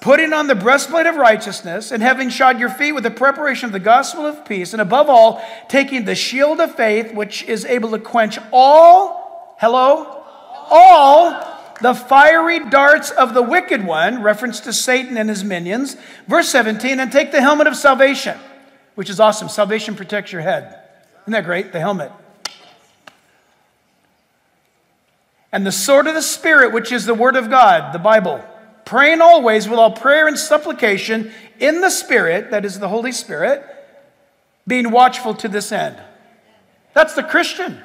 putting on the breastplate of righteousness, and having shod your feet with the preparation of the gospel of peace, and above all, taking the shield of faith, which is able to quench all, hello, all the fiery darts of the wicked one, reference to Satan and his minions. Verse 17, and take the helmet of salvation, which is awesome. Salvation protects your head. Isn't that great? The helmet. And the sword of the Spirit, which is the Word of God, the Bible praying always with all prayer and supplication in the Spirit, that is the Holy Spirit, being watchful to this end. That's the Christian.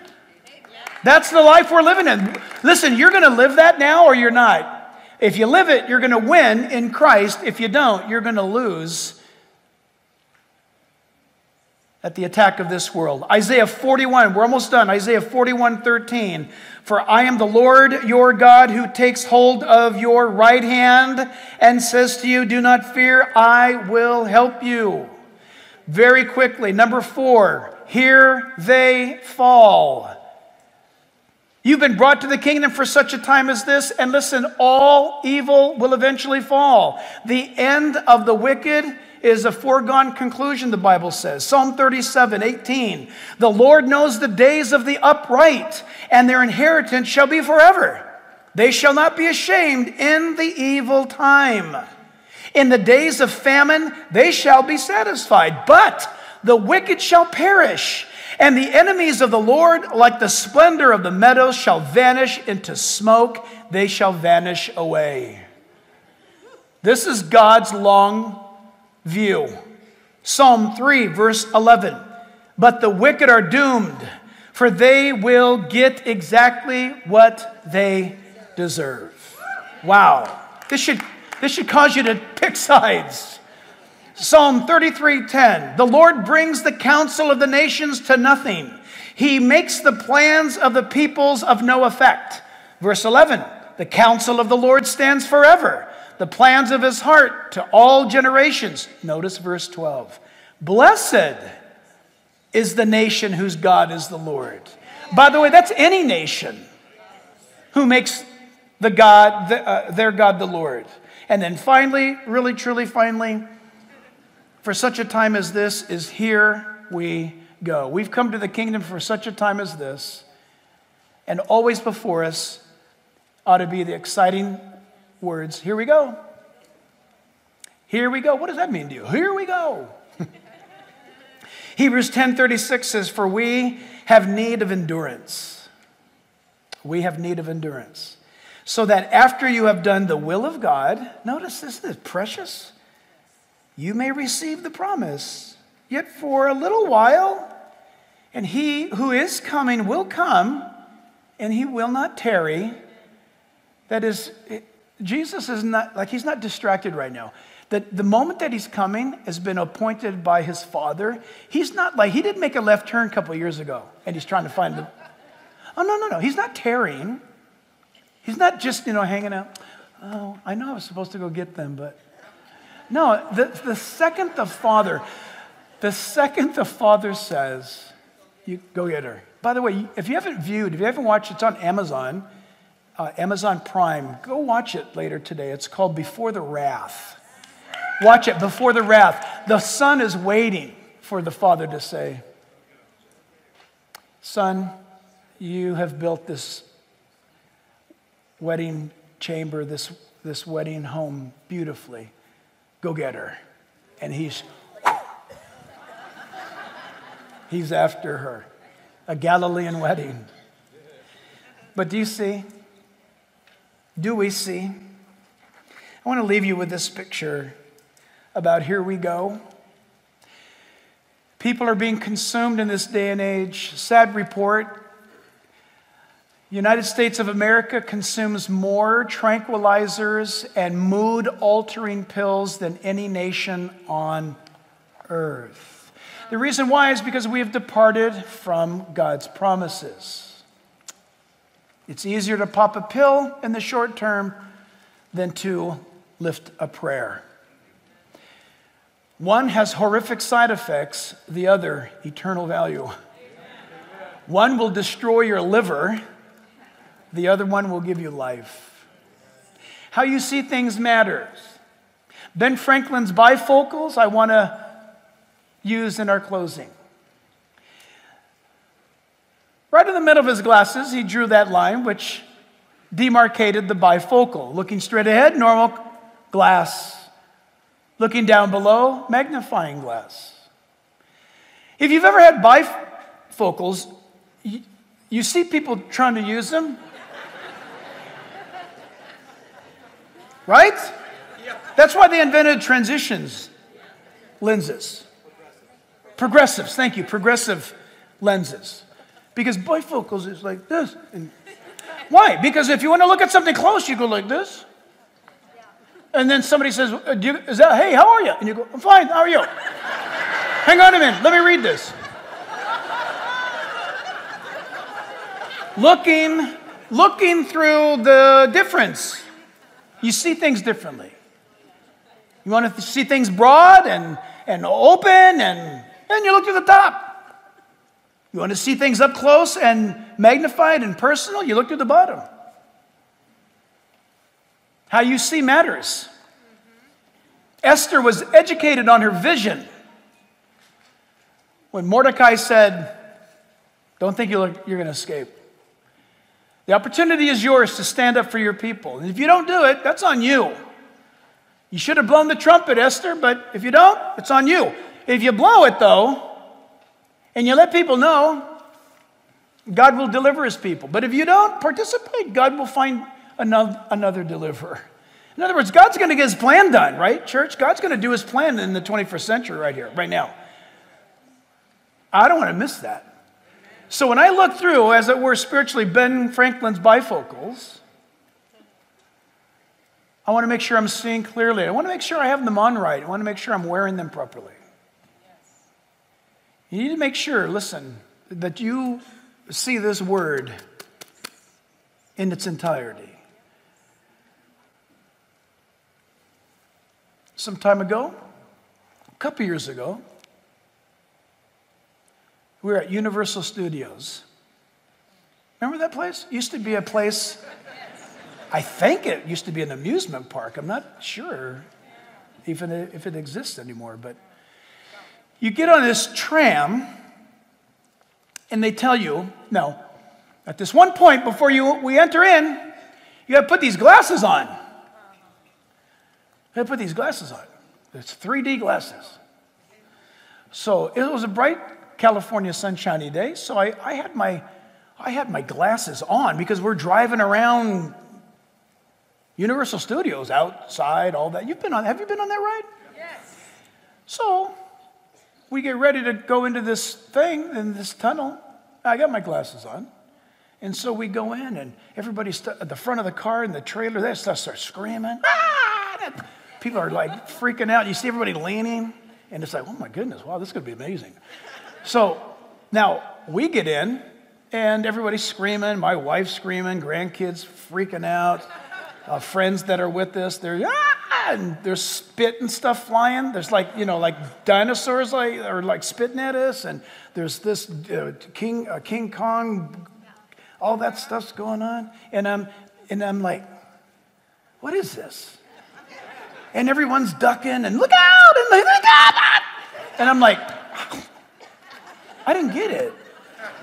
That's the life we're living in. Listen, you're going to live that now or you're not. If you live it, you're going to win in Christ. If you don't, you're going to lose at the attack of this world. Isaiah 41, we're almost done. Isaiah 41, 13. For I am the Lord your God who takes hold of your right hand and says to you, Do not fear, I will help you. Very quickly, number four, here they fall. You've been brought to the kingdom for such a time as this, and listen, all evil will eventually fall. The end of the wicked is a foregone conclusion, the Bible says. Psalm 37, 18. The Lord knows the days of the upright, and their inheritance shall be forever. They shall not be ashamed in the evil time. In the days of famine, they shall be satisfied, but the wicked shall perish. And the enemies of the Lord, like the splendor of the meadows, shall vanish into smoke. They shall vanish away. This is God's long view. Psalm 3, verse 11. But the wicked are doomed for they will get exactly what they deserve. Wow. This should, this should cause you to pick sides. Psalm 33:10 The Lord brings the counsel of the nations to nothing. He makes the plans of the peoples of no effect. Verse 11 The counsel of the Lord stands forever, the plans of his heart to all generations. Notice verse 12. Blessed is the nation whose God is the Lord. By the way, that's any nation who makes the God, the, uh, their God the Lord. And then finally, really, truly, finally, for such a time as this is here we go. We've come to the kingdom for such a time as this, and always before us ought to be the exciting words here we go. Here we go. What does that mean to you? Here we go. Hebrews 10:36 says for we have need of endurance. We have need of endurance. So that after you have done the will of God, notice this is precious. You may receive the promise. Yet for a little while, and he who is coming will come, and he will not tarry. That is, Jesus is not, like, he's not distracted right now. That the moment that he's coming has been appointed by his father. He's not like, he didn't make a left turn a couple years ago, and he's trying to find the. Oh, no, no, no. He's not tarrying. He's not just, you know, hanging out. Oh, I know I was supposed to go get them, but. No, the, the second the father, the second the father says, you go get her. By the way, if you haven't viewed, if you haven't watched, it's on Amazon, uh, Amazon Prime. Go watch it later today. It's called Before the Wrath. Watch it, Before the Wrath. The son is waiting for the father to say, Son, you have built this wedding chamber, this, this wedding home beautifully. Go get her. And he's he's after her. A Galilean wedding. But do you see? Do we see? I want to leave you with this picture about here we go. People are being consumed in this day and age. Sad report United States of America consumes more tranquilizers and mood altering pills than any nation on earth. The reason why is because we have departed from God's promises. It's easier to pop a pill in the short term than to lift a prayer. One has horrific side effects, the other, eternal value. One will destroy your liver the other one will give you life. How you see things matters. Ben Franklin's bifocals, I want to use in our closing. Right in the middle of his glasses, he drew that line which demarcated the bifocal. Looking straight ahead, normal glass. Looking down below, magnifying glass. If you've ever had bifocals, you, see people trying to use them, Right? That's why they invented transitions lenses. Progressives, thank you, progressive lenses. Because bifocals is like this. And why? Because if you want to look at something close, you go like this. And then somebody says, uh, you, Is that, hey, how are you? And you go, I'm fine, how are you? Hang on a minute, let me read this. looking, looking through the difference. You see things differently. You want to see things broad and, and open, and then you look to the top. You want to see things up close and magnified and personal, you look to the bottom. How you see matters. Esther was educated on her vision. When Mordecai said, Don't think you're, you're going to escape. The opportunity is yours to stand up for your people. And if you don't do it, that's on you. You should have blown the trumpet, Esther, but if you don't, it's on you. If you blow it, though, and you let people know, God will deliver his people. But if you don't participate, God will find another, another deliverer. In other words, God's going to get his plan done, right, church? God's going to do his plan in the 21st century right here, right now. I don't want to miss that. So when I look through, as it were, spiritually, Ben Franklin's bifocals, I want to make sure I'm seeing clearly. I want to make sure I have them on right. I want to make sure I'm wearing them properly. You need to make sure, listen, that you see this word in its entirety. Some time ago, a couple years ago, we were at Universal Studios. Remember that place? It used to be a place, I think it used to be an amusement park. I'm not sure even if it exists anymore, but you get on this tram and they tell you, no, at this one point before you, we enter in, you got to put these glasses on. You got to put these glasses on. It's 3D glasses. So it was a bright California sunshiny day, so I, I, had my, I had my glasses on because we're driving around Universal Studios outside, all that. You've been on, have you been on that ride? Yes. So we get ready to go into this thing, in this tunnel. I got my glasses on. And so we go in, and everybody's st- at the front of the car and the trailer, they start screaming. Ah! People are like freaking out. You see everybody leaning, and it's like, oh my goodness, wow, this is going to be amazing. So now we get in, and everybody's screaming. My wife's screaming, grandkids freaking out, uh, friends that are with us, they're, ah! And there's spit and stuff flying. There's like, you know, like dinosaurs like, are like spitting at us, and there's this uh, King, uh, King Kong all that stuff's going on. And I'm, and I'm like, what is this? And everyone's ducking and look out and look out. And I'm like, I didn't get it.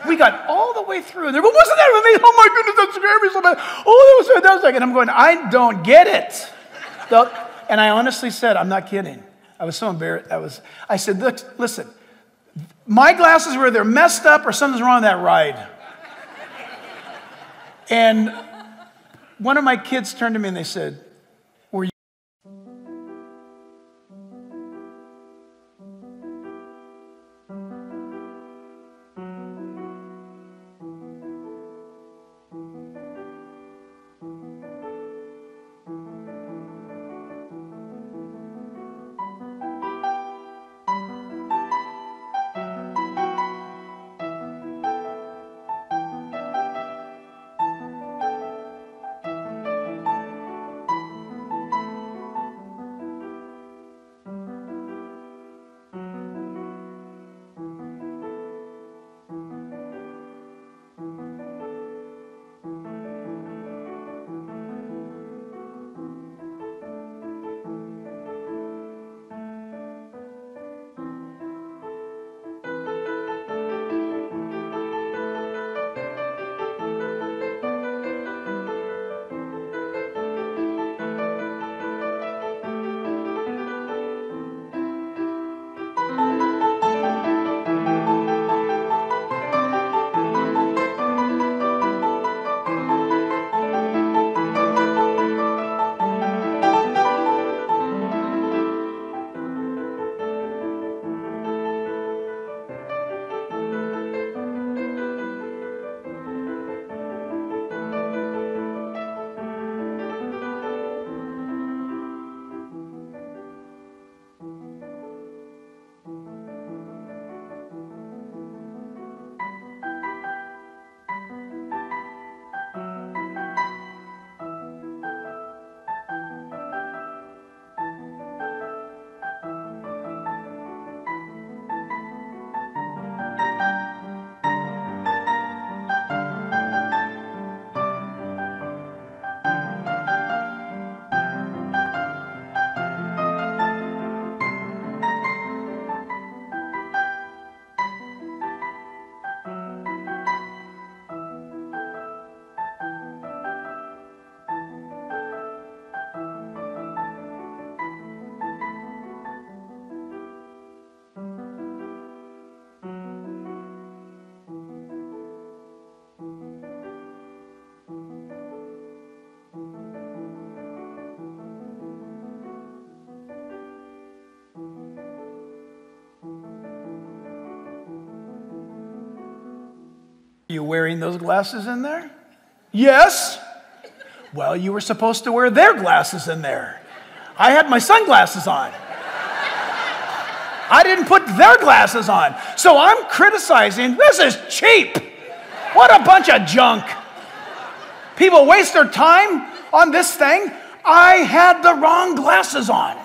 We got all the way through. There, but wasn't that amazing? Oh my goodness, that scared me so bad. Oh, that was fantastic. And I'm going, I don't get it. And I honestly said, I'm not kidding. I was so embarrassed. I was. I said, look, listen. My glasses were either messed up or something's wrong with that ride. And one of my kids turned to me and they said, You wearing those glasses in there? Yes. Well, you were supposed to wear their glasses in there. I had my sunglasses on. I didn't put their glasses on. So I'm criticizing this is cheap. What a bunch of junk. People waste their time on this thing. I had the wrong glasses on.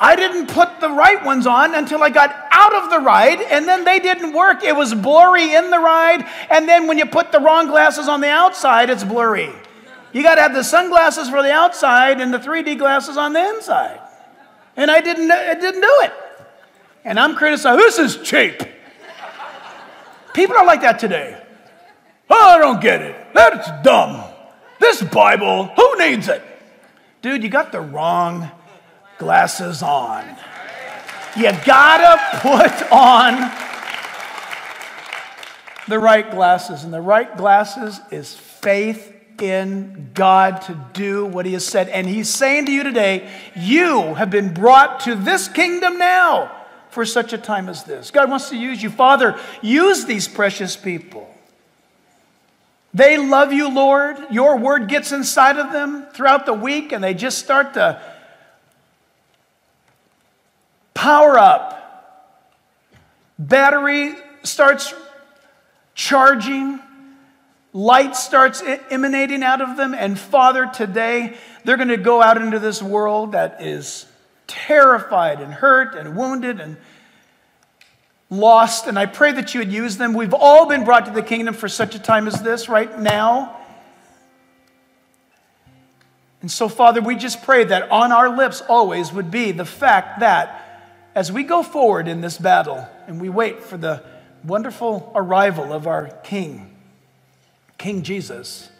I didn't put the right ones on until I got of the ride, and then they didn't work. It was blurry in the ride, and then when you put the wrong glasses on the outside, it's blurry. You got to have the sunglasses for the outside and the 3D glasses on the inside. And I didn't, I didn't do it. And I'm criticizing, this is cheap. People are like that today. Oh, I don't get it. That's dumb. This Bible, who needs it? Dude, you got the wrong glasses on. You gotta put on the right glasses. And the right glasses is faith in God to do what He has said. And He's saying to you today, you have been brought to this kingdom now for such a time as this. God wants to use you. Father, use these precious people. They love you, Lord. Your word gets inside of them throughout the week, and they just start to power up. Battery starts charging, light starts emanating out of them. And Father, today they're going to go out into this world that is terrified and hurt and wounded and lost. And I pray that you would use them. We've all been brought to the kingdom for such a time as this right now. And so, Father, we just pray that on our lips always would be the fact that as we go forward in this battle and we wait for the wonderful arrival of our King, King Jesus,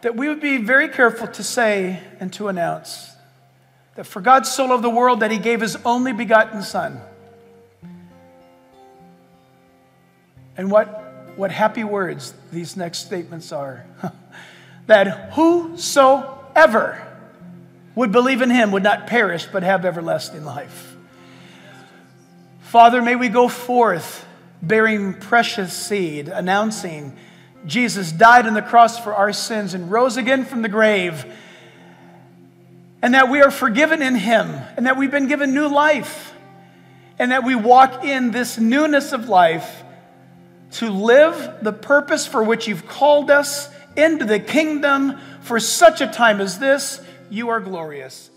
that we would be very careful to say and to announce that for God so loved the world that he gave his only begotten Son. And what, what happy words these next statements are that whosoever would believe in him would not perish but have everlasting life. Father, may we go forth bearing precious seed, announcing Jesus died on the cross for our sins and rose again from the grave, and that we are forgiven in him, and that we've been given new life, and that we walk in this newness of life to live the purpose for which you've called us into the kingdom for such a time as this you are glorious.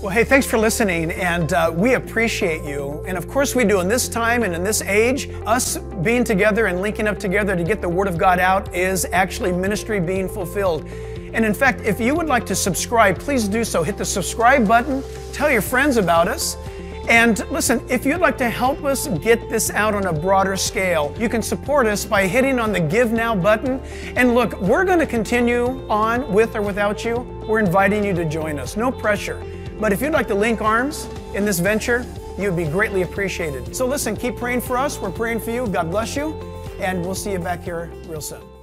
Well, hey, thanks for listening, and uh, we appreciate you. And of course, we do in this time and in this age. Us being together and linking up together to get the Word of God out is actually ministry being fulfilled. And in fact, if you would like to subscribe, please do so. Hit the subscribe button, tell your friends about us. And listen, if you'd like to help us get this out on a broader scale, you can support us by hitting on the Give Now button. And look, we're going to continue on with or without you. We're inviting you to join us. No pressure. But if you'd like to link arms in this venture, you'd be greatly appreciated. So listen, keep praying for us. We're praying for you. God bless you. And we'll see you back here real soon.